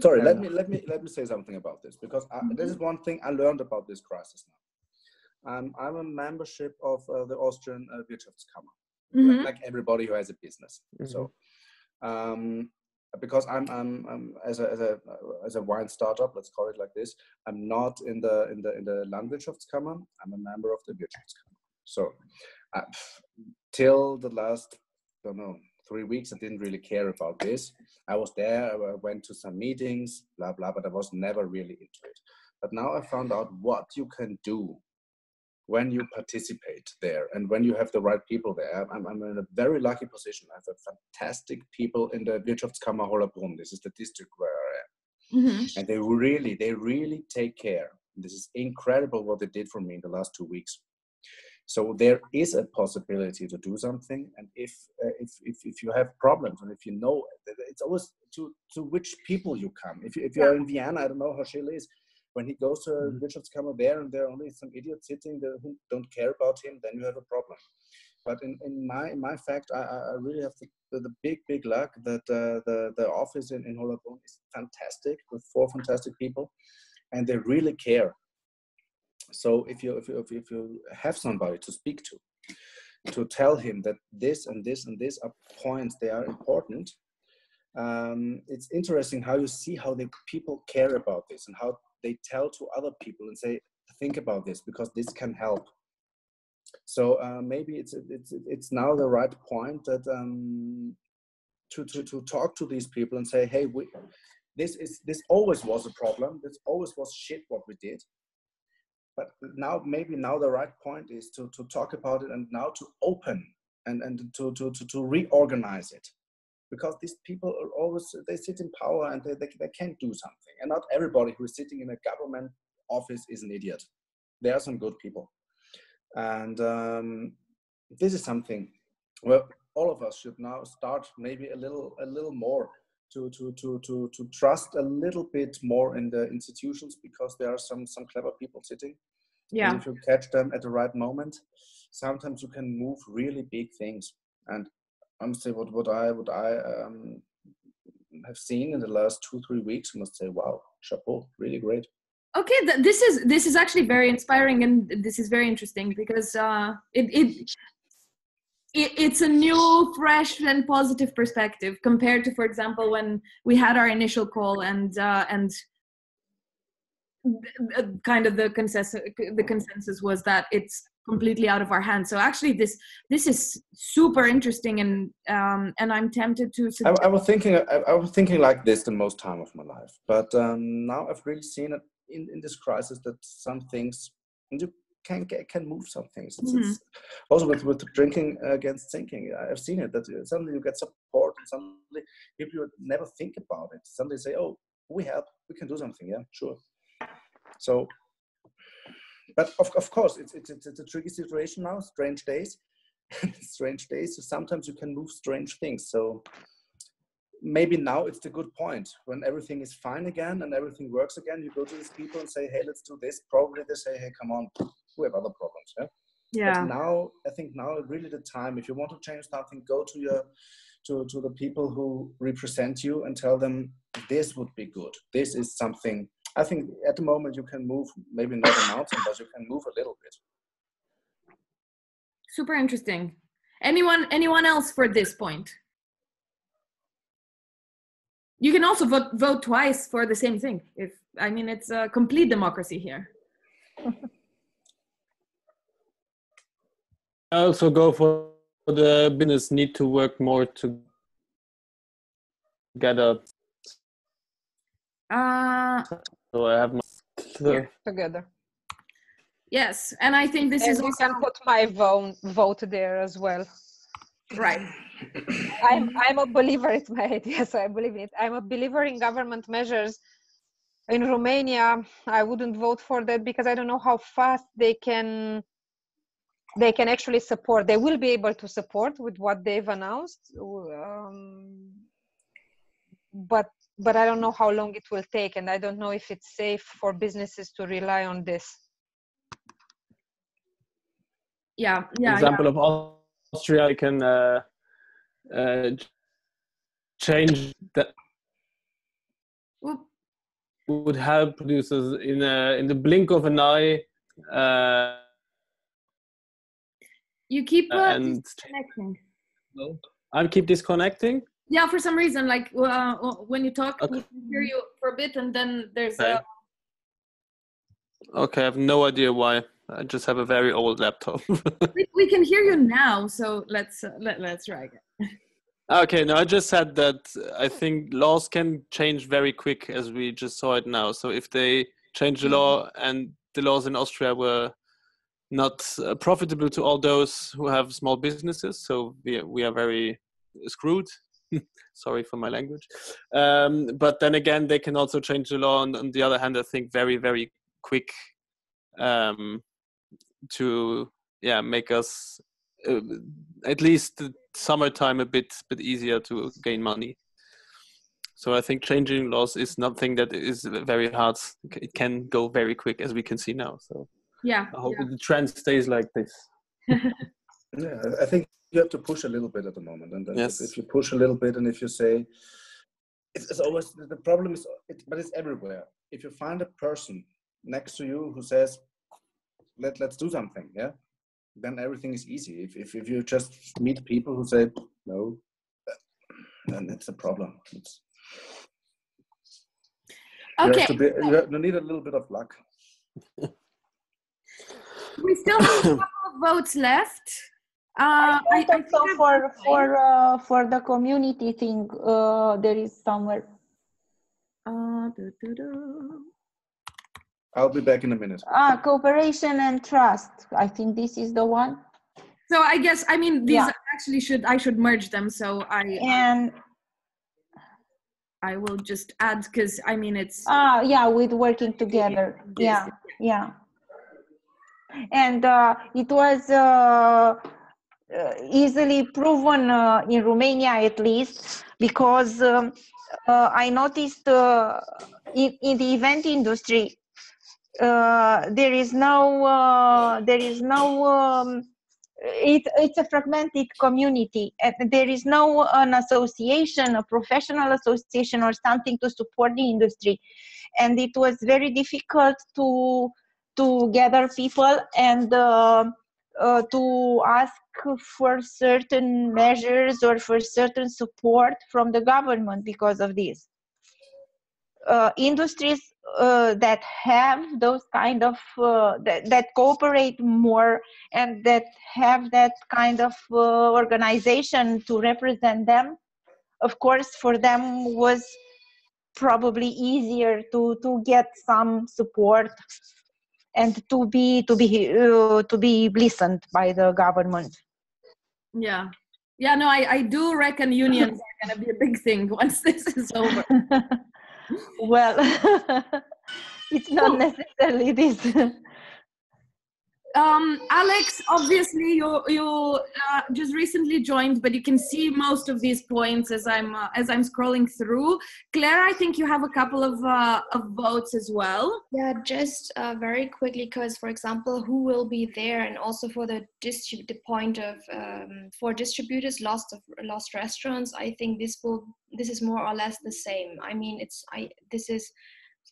sorry let me let me let me say something about this because I, this is one thing i learned about this crisis now um, i'm a membership of uh, the austrian uh, wirtschaftskammer mm-hmm. like everybody who has a business so um, because I'm, I'm, I'm, as a as a as a wine startup, let's call it like this. I'm not in the in the in the Landwirtschaftskammer. I'm a member of the Wirtschaftskammer. So, uh, till the last, I don't know, three weeks, I didn't really care about this. I was there. I went to some meetings, blah blah, but I was never really into it. But now I found out what you can do when you participate there and when you have the right people there. I'm, I'm in a very lucky position. I have fantastic people in the Wirtschaftskammer Hollabrunn. This is the district where I am. Mm-hmm. And they really, they really take care. This is incredible what they did for me in the last two weeks. So there is a possibility to do something, and if uh, if, if if you have problems, and if you know, it's always to to which people you come. If you, if you're in Vienna, I don't know how Chile is when he goes to a mm-hmm. Wirtschaftskammer there and there are only some idiots sitting there who don't care about him, then you have a problem. But in, in my in my fact, I, I really have the, the big big luck that uh, the the office in in Hollabrunn is fantastic with four fantastic people, and they really care. So if you if you if you have somebody to speak to, to tell him that this and this and this are points they are important, um, it's interesting how you see how the people care about this and how they tell to other people and say think about this because this can help. So uh, maybe it's it's it's now the right point that um, to, to to talk to these people and say hey we this is this always was a problem. This always was shit what we did. But now maybe now the right point is to to talk about it and now to open and and to to to, to reorganize it because these people are always they sit in power and they, they, they can't do something. And not everybody who is sitting in a government office is an idiot. There are some good people. And um, this is something well all of us should now start maybe a little a little more to to to to to trust a little bit more in the institutions because there are some some clever people sitting. Yeah. and if you catch them at the right moment sometimes you can move really big things. And honestly, what what I what I um, have seen in the last two three weeks, I must say, wow, chapeau, really great. Okay, th- this is this is actually very inspiring, and this is very interesting because uh, it, it it, it's a new, fresh, and positive perspective compared to, for example, when we had our initial call and uh, and kind of the consensus the consensus was that it's completely out of our hands. So actually this this is super interesting and um and i'm tempted to I, I, was thinking I, I, was thinking like this the most time of my life but um now i've really seen it in, in this crisis that some things you can get can move some things. It's, mm-hmm. it's also with with drinking against thinking. I've seen it that suddenly you get support and suddenly people never think about it. Suddenly say oh we help. We can do something. Yeah sure. So, but of, of course, it's, it's, it's a tricky situation now, strange days, strange days. So sometimes you can move strange things. So maybe now it's the good point when everything is fine again and everything works again. You go to these people and say, hey, let's do this. Probably they say, hey, come on, we have other problems. Yeah. Yeah. But now I think now really the time. If you want to change something, go to your to, to the people who represent you and tell them this would be good. This is something I think at the moment you can move, maybe not a mountain, but you can move a little bit. Super interesting. Anyone, anyone else for this point? you can also vote vote twice for the same thing. If I mean, it's a complete democracy here. I also go for the business need to work more to together. Uh, So I have my. Yeah, together. yes, and I think this and is you also can put my vote vote there as well. right. I'm I'm a believer. It's my idea, so I believe it. I'm a believer in government measures. In Romania, I wouldn't vote for that because I don't know how fast they can they can actually support. They will be able to support with what they've announced, um, but but I don't know how long it will take, and I don't know if it's safe for businesses to rely on this. Yeah, yeah, example of Austria, I can uh, uh, change that. Oop. would help producers in a, in the blink of an eye uh, You keep uh, and disconnecting. I keep disconnecting. Yeah, for some reason, like uh, when you talk, Okay. we can hear you for a bit, and then there's Okay. a Okay, I have no idea why. I just have a very old laptop. we, we can hear you now. So let's uh, let, let's try again. okay, no, I just said that I think laws can change very quick as we just saw it now. So if they change the law and the laws in Austria were not uh, profitable to all those who have small businesses, so we we are very screwed. Sorry for my language. Um, but then again, they can also change the law. And on the other hand, I think very very quick um, to yeah make us uh, at least the summertime a bit bit easier to gain money. So I think changing laws is nothing that is very hard. It can go very quick, as we can see now. So Yeah, I hope yeah. the trend stays like this. Yeah, I- I think you have to push a little bit at the moment, and then if- Yes. if you push a little bit, and if you say, it's, it's always the problem is, it, but it's everywhere. If you find a person next to you who says, "Let let's do something," yeah, then everything is easy. If if, if you just meet people who say no, then it's a problem. It's, you Okay, have to be, you, have, you need a little bit of luck. we still have a couple of votes left. Uh, I, I think so I've for for uh, for the community thing, uh, there is somewhere. Uh, do, do, do. I'll be back in a minute. Ah, cooperation and trust. I think this is the one. So I guess I mean these Yeah. actually should I should merge them. So I And I will just add because I mean it's ah, yeah, with working together. this. Yeah, yeah. And uh, it was uh, easily proven uh, in Romania, at least, because um, uh, I noticed uh, in, in the event industry uh, there is no uh, there is no um, it, it's a fragmented community and there is no an association a professional association or something to support the industry. And it was very difficult to to gather people and uh, uh, to ask for certain measures or for certain support from the government because of this. Uh, industries uh, that have those kind of uh, that, that cooperate more and that have that kind of uh, organization to represent them of course for them was probably easier to to get some support and to be to be uh, to be listened by the government. Yeah. Yeah no I I do reckon unions are gonna be a big thing once this is over. well it's not necessarily this um alex obviously you you uh, just recently joined but you can see most of these points as i'm uh, as i'm scrolling through claire i think you have a couple of uh, of votes as well Yeah, just uh, very quickly, because for example, who will be there, and also for the distrib- the point of um, for distributors lost of lost restaurants. I think this will this is more or less the same. I mean, it's I this is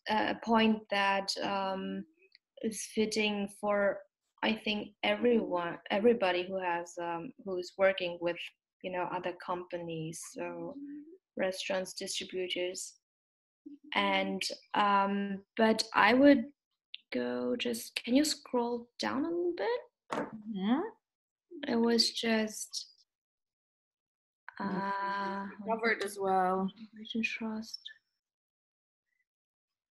a point that um, is fitting for I think everyone everybody who has um, who's working with you know other companies. So restaurants, distributors, and um, but I would go just. Can you scroll down a little bit? Yeah. It was just. Uh, Covered as well. Trust.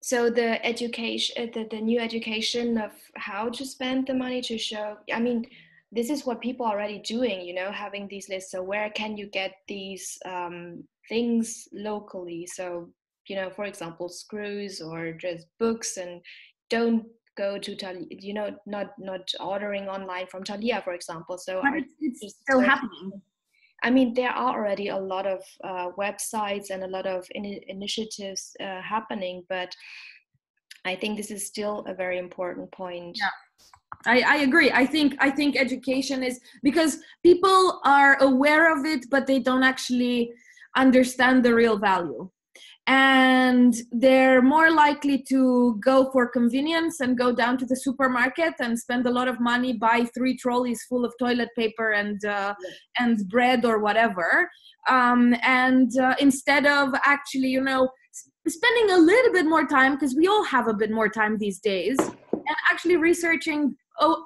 So the education, uh, the, the new education of how to spend the money to show. I mean, this is what people are already doing. You know, having these lists. So where can you get these um, things locally? So you know, for example, screws or just books, and don't go to Thalia, you know, not not ordering online from Thalia, for example. So But it's, it's still happening. I mean, there are already a lot of uh, websites and a lot of in- initiatives uh, happening, but I think this is still a very important point. Yeah. I, I agree. I think I think education is because people are aware of it, but they don't actually understand the real value. And they're more likely to go for convenience and go down to the supermarket and spend a lot of money, buy three trolleys full of toilet paper and uh, and bread or whatever, um, and uh, instead of actually, you know, spending a little bit more time because we all have a bit more time these days and actually researching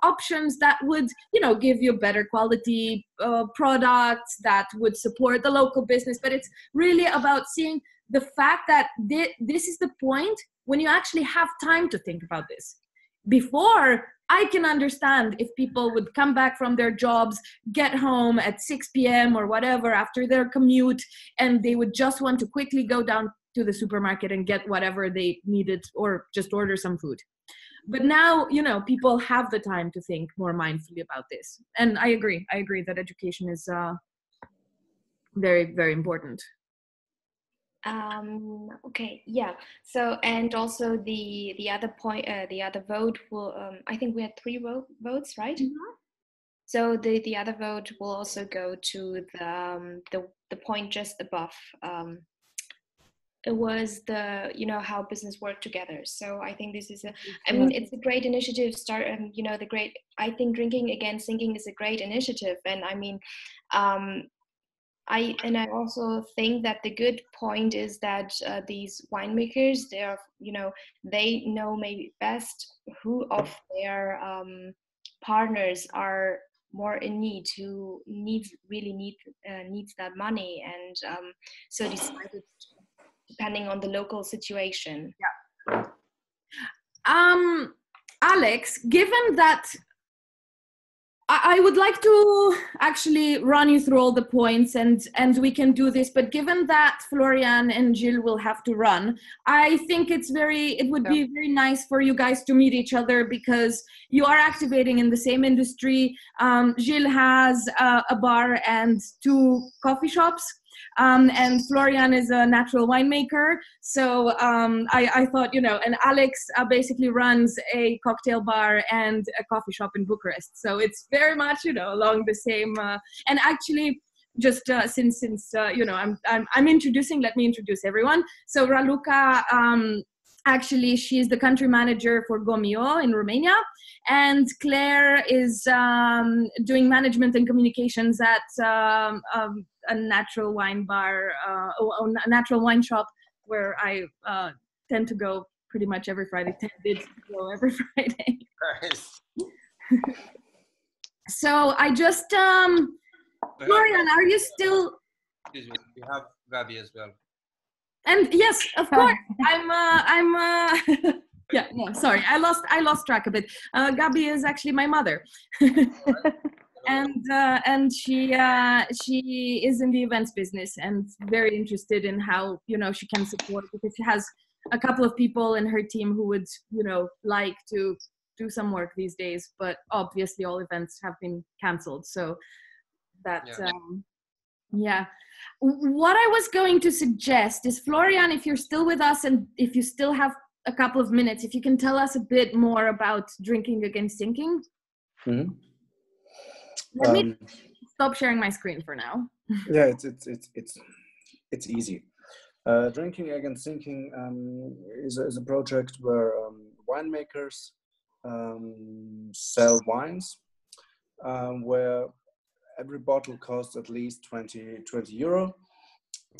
options that would you know give you better quality uh, products that would support the local business. But it's really about seeing the fact that thi- this is the point when you actually have time to think about this. Before i can understand if people would come back from their jobs get home at 6 p.m or whatever after their commute and they would just want to quickly go down to the supermarket and get whatever they needed or just order some food. But now you know people have the time to think more mindfully about this. And i agree. I agree that education is uh very very important Um, okay, yeah. So and also the the other point, uh, the other vote will. Um, I think we had three vote, votes, right? So the the other vote will also go to the um, the the point just above. Um, it was the you know how business work together. So I think this is a. I mean, it's a great initiative. Start, um, you know, the great. I think drinking against thinking is a great initiative, and I mean, um, I and I also think that the good point is that uh, these winemakers, they are, you know, they know maybe best who of their um, partners are more in need, who needs really need uh, needs that money, and um, so decided depending on the local situation. Yeah. um alex given that I would like to actually run you through all the points and and we can do this but given that Florian and Gilles will have to run I think it's very it would be very nice for you guys to meet each other because you are activating in the same industry. Um, Gilles has uh, a bar and two coffee shops um, and Florian is a natural winemaker. So um, I, I thought, you know, and Alex uh, basically runs a cocktail bar and a coffee shop in Bucharest. So it's very much, you know, along the same. Uh, and actually, just uh, since since uh, you know I'm, I'm I'm introducing, let me introduce everyone. So Raluca. Um, Actually, she's the country manager for Gomio in Romania, and Claire is um, doing management and communications at um, um, a natural wine bar, uh, oh, a natural wine shop where I uh, tend to go pretty much every Friday. Tended to go every Friday. Nice. So I just, um, Florian, are you still? Excuse me. We have Gabi as well. And yes, of course, I'm. Uh, I'm. Uh, yeah. No, sorry, I lost. I lost track a bit. Uh, Gabi is actually my mother. and uh, and she uh, she is in the events business and very interested in how you know she can support because she has a couple of people in her team who would you know like to do some work these days but obviously all events have been cancelled so that Yeah. um, yeah what i was going to suggest is florian if you're still with us and if you still have a couple of minutes if you can tell us a bit more about drinking against thinking Mhm. Let me Um, stop sharing my screen for now. yeah, it's it's it's it's it's easy. Uh, Drinking Against Thinking um, is, a, is a project where um, winemakers um, sell wines, um, where every bottle costs at least 20, 20 euro.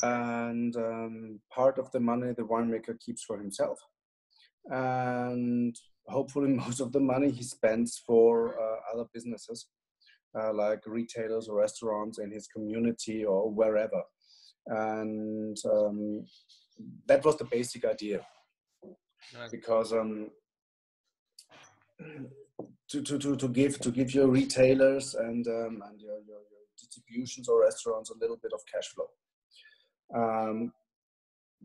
and um, part of the money the winemaker keeps for himself, and hopefully most of the money he spends for uh, other businesses uh, like retailers or restaurants in his community or wherever. And um, that was the basic idea. Nice. Because um, to, to, to, to give to give your retailers and um, and your, your, your distributions or restaurants a little bit of cash flow. Um,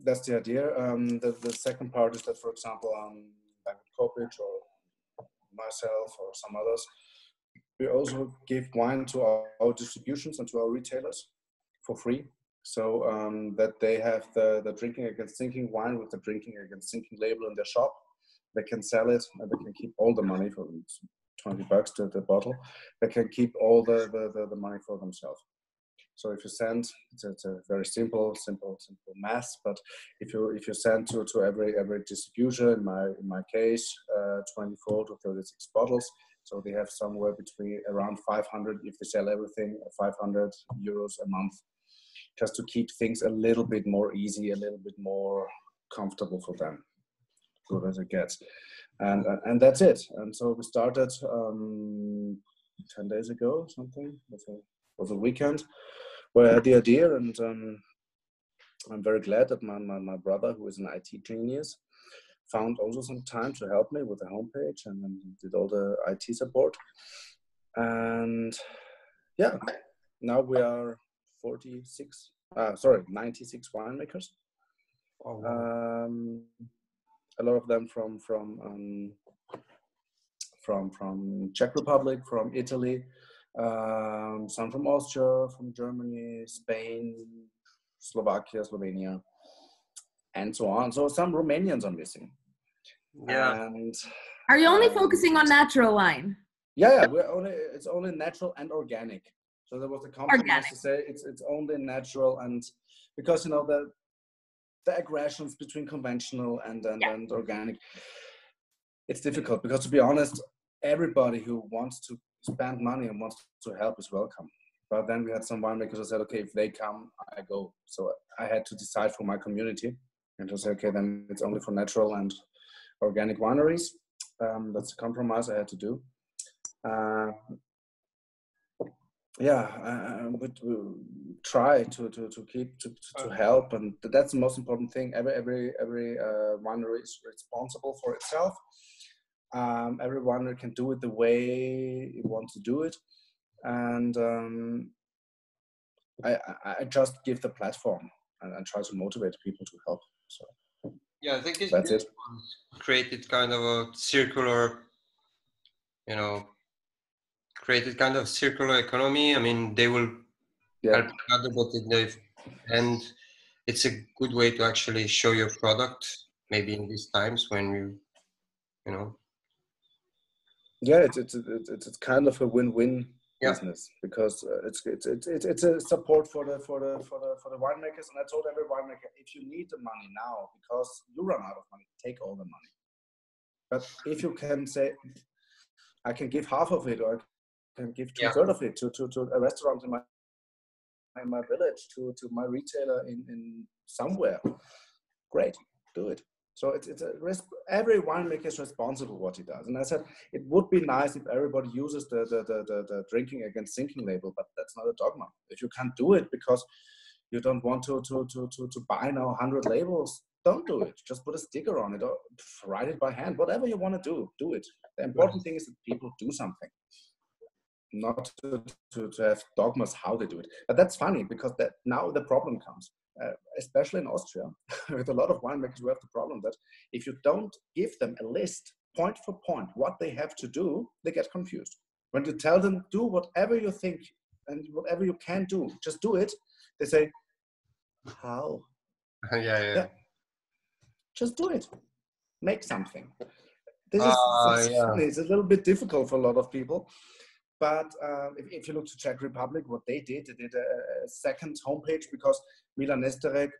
that's the idea. Um, the, the second part is that, for example, um, Bank Kopich or myself or some others, we also give wine to our, our distributions and to our retailers for free. So um, that they have the, the drinking against thinking wine with the drinking against thinking label in their shop. They can sell it and they can keep all the money for 20 bucks to the bottle. They can keep all the, the, the, the money for themselves. So if you send, it's a, it's a, very simple, simple, simple math. But if you if you send to, to every every distributor, in my in my case, uh, 24 to 36 bottles, so they have somewhere between around 500 if they sell everything, 500 euros a month, just to keep things a little bit more easy, a little bit more comfortable for them, good as it gets, and and that's it. And so we started um, 10 days ago, something. Was a, was a weekend where I had the idea, and um, I'm very glad that my, my, my brother, who is an IT genius, found also some time to help me with the homepage and then did all the IT support. And yeah, now we are 46, uh, sorry, 96 winemakers. Oh, wow. Um, a lot of them from from um, from from Czech Republic, from Italy, um, some from Austria, from Germany, Spain, Slovakia, Slovenia, and so on. So some Romanians are missing. yeah. And Are you only Um, focusing on natural wine? yeah, yeah, we're only it's only natural and organic. So there was a compromise Organic. to say it's it's only natural and because you know the the aggressions between conventional and and, Yeah. and organic, it's difficult because to be honest, everybody who wants to spend money and wants to help is welcome. But then we had some winemakers who said, okay, if they come, I go. So I had to decide for my community and to say, okay, then it's only for natural and organic wineries. Um, that's a compromise I had to do. Uh, yeah, uh, but we try to, to, to keep to, to, to help, and that's the most important thing. Every every every uh, winery is responsible for itself. Um, every winery can do it the way it wants to do it, and um, I, I I just give the platform and, and try to motivate people to help. So Yeah, I think it's That's it. created kind of a circular, you know, created kind of circular economy. I mean, they will yeah, help each other, but in the end, it's a good way to actually show your product. Maybe in these times when you, you know, yeah, it's it's it's, it's it's kind of a win-win Yeah. business because uh, it's, it's it's it's a support for the for the for the for the winemakers. And I told every winemaker, if you need the money now because you run out of money, take all the money. But if you can say, I can give half of it, or I can give two Yeah. thirds of it to, to to a restaurant in my in my village, to to my retailer in in somewhere, great, do it. So it's, it's a risk. Every winemaker is responsible what he does. And I said it would be nice if everybody uses the the, the, the, the drinking against thinking label, but that's not a dogma. If you can't do it because you don't want to to to to, to buy now 100 labels, don't do it. Just put a sticker on it or write it by hand. Whatever you want to do, do it. The important thing is that people do something. Not to, to, to have dogmas how they do it. But that's funny because that now the problem comes uh, especially in Austria, with a lot of winemakers, we have the problem that if you don't give them a list, point for point, what they have to do, they get confused. When you tell them, do whatever you think and whatever you can do, just do it, they say, how? yeah, yeah. Yeah. Just do it. Make something. This is it's, yeah. it's a little bit difficult for a lot of people. But uh, if, if you look to Czech Republic, what they did, they did a, a second homepage because Milan Nestarec,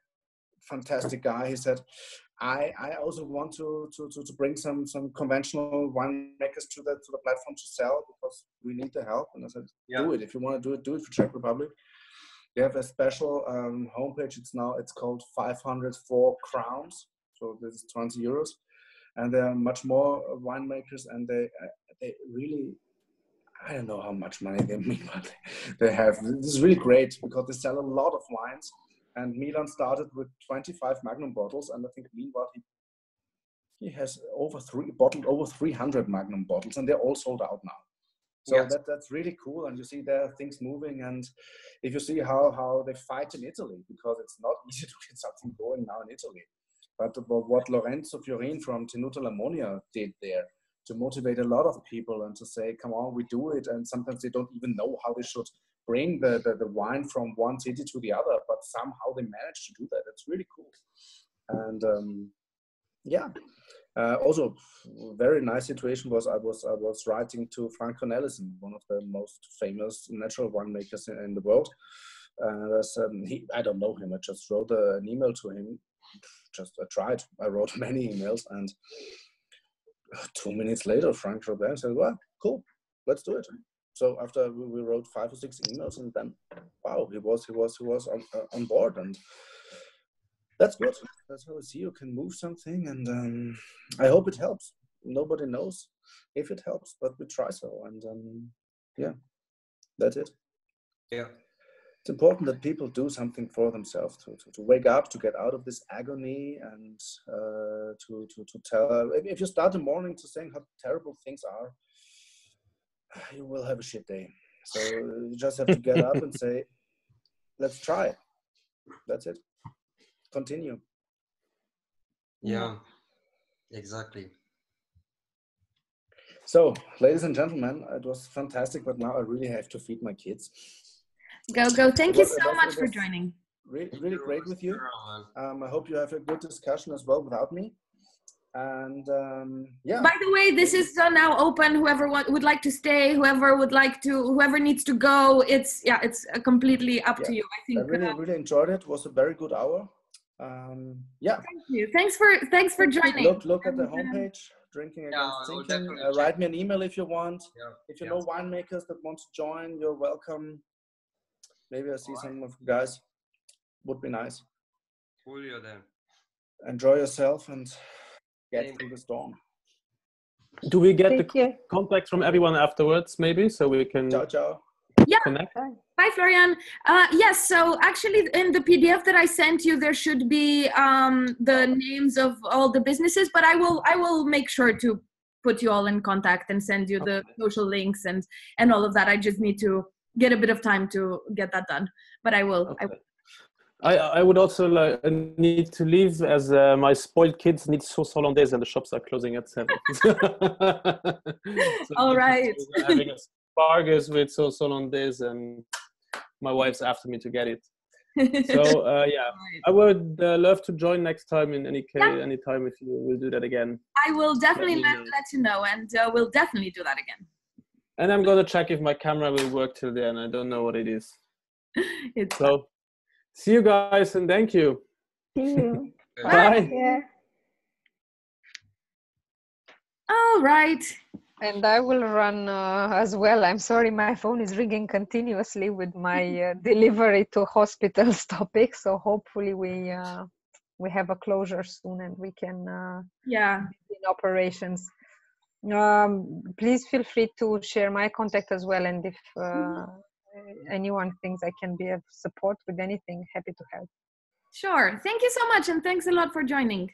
fantastic guy, he said, I, I also want to, to, to, to bring some, some conventional winemakers to the, to the platform to sell because we need the help. And I said, Yeah. do it. If you want to do it, do it for Czech Republic. they have a special um, homepage. It's now it's called 504 crowns. So this is 20 euros, and there are much more winemakers, and they uh, they really. I don't know how much money they make, but they have. This is really great because they sell a lot of wines. And Milan started with 25 Magnum bottles, and I think meanwhile he he has over three bottled over 300 Magnum bottles, and they're all sold out now. So Yes. that that's really cool, and you see there are things moving. And if you see how how they fight in Italy, because it's not easy to get something going now in Italy. But about what Lorenzo Fiorin from Tenuta Lamonia did there to motivate a lot of people and to say, come on, we do it. And sometimes they don't even know how they should bring the, the, the wine from one city to the other, but somehow they manage to do that. It's really cool. And um, yeah. Uh, also, very nice situation was I was I was writing to Frank Cornelissen, one of the most famous natural winemakers in, in the world. And I said, he, I don't know him. I just wrote a, an email to him. Just I tried. I wrote many emails, and two minutes later, Frank wrote back and said, "Well, cool, let's do it." So after we, we wrote five or six emails, and then wow, he was he was he was on, uh, on board, and that's good. That's how I see you can move something, and um, I hope it helps. Nobody knows if it helps, but we try so, and um, yeah, that's it. Yeah. It's important that people do something for themselves to, to, to wake up, to get out of this agony, and uh, to, to to tell. If, if you start the morning to saying how terrible things are, you will have a shit day. So you just have to get up and say, "Let's try." it. That's it. Continue. Yeah. Exactly. So, ladies and gentlemen, it was fantastic, but now I really have to feed my kids. Go, go. Thank you so much for joining. Really, really great with you. Um, I hope you have a good discussion as well without me. And um, yeah, By the way, this is uh, now open. Whoever want, would like to stay, whoever would like to, whoever needs to go, it's yeah, it's uh, completely up to you. I think I think. really, uh, really enjoyed it. It was a very good hour. Um, yeah, thank you. Thanks for thanks for joining. look, look at the And, uh, homepage. Drinking Yeah, against I will thinking. Uh, write me an email if you want. Yeah. If you yeah. know winemakers that want to join, you're welcome. Maybe I see Alright. some of you guys. Would be nice. Julio then. Enjoy yourself and get Same. through the storm. Do we get the Thank you. contact from everyone afterwards, maybe, so we can Ciao, ciao. connect? Hi, Florian. Uh, yes, so actually, in the PDF that I sent you, there should be um, the names of all the businesses, but I will I will make sure to put you all in contact and send you the social links and and all of that. I just need to get a bit of time to get that done, but I will. I Okay. I, I would also like, uh, need to leave as uh, my spoiled kids need sauce hollandaise and the shops are closing at seven. So All right. we're having a Spargus with sauce hollandaise and my wife's after me to get it. So uh, yeah, I would uh, love to join next time in any case, Yeah. any time if you will do that again. I will definitely me let, let you know, and uh, we'll definitely do that again. And I'm gonna check if my camera will work till the end. I don't know what it is. It's So see you guys and thank you. See you. Bye. Yeah. all right. And I will run uh, as well. I'm sorry, my phone is ringing continuously with my uh, delivery to hospitals topic. So hopefully we uh, we have a closure soon and we can uh, Yeah. in operations. Um, please feel free to share my contact as well. And if uh, anyone thinks I can be of support with anything, happy to help. Sure. Thank you so much, and thanks a lot for joining.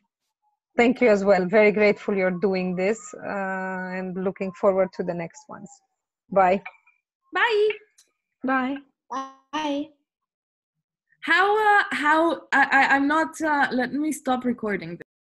Thank you as well. Very grateful you're doing this uh, and looking forward to the next ones. Bye. Bye. Bye. Bye. How uh, how I, I I'm not. Uh, let me stop recording.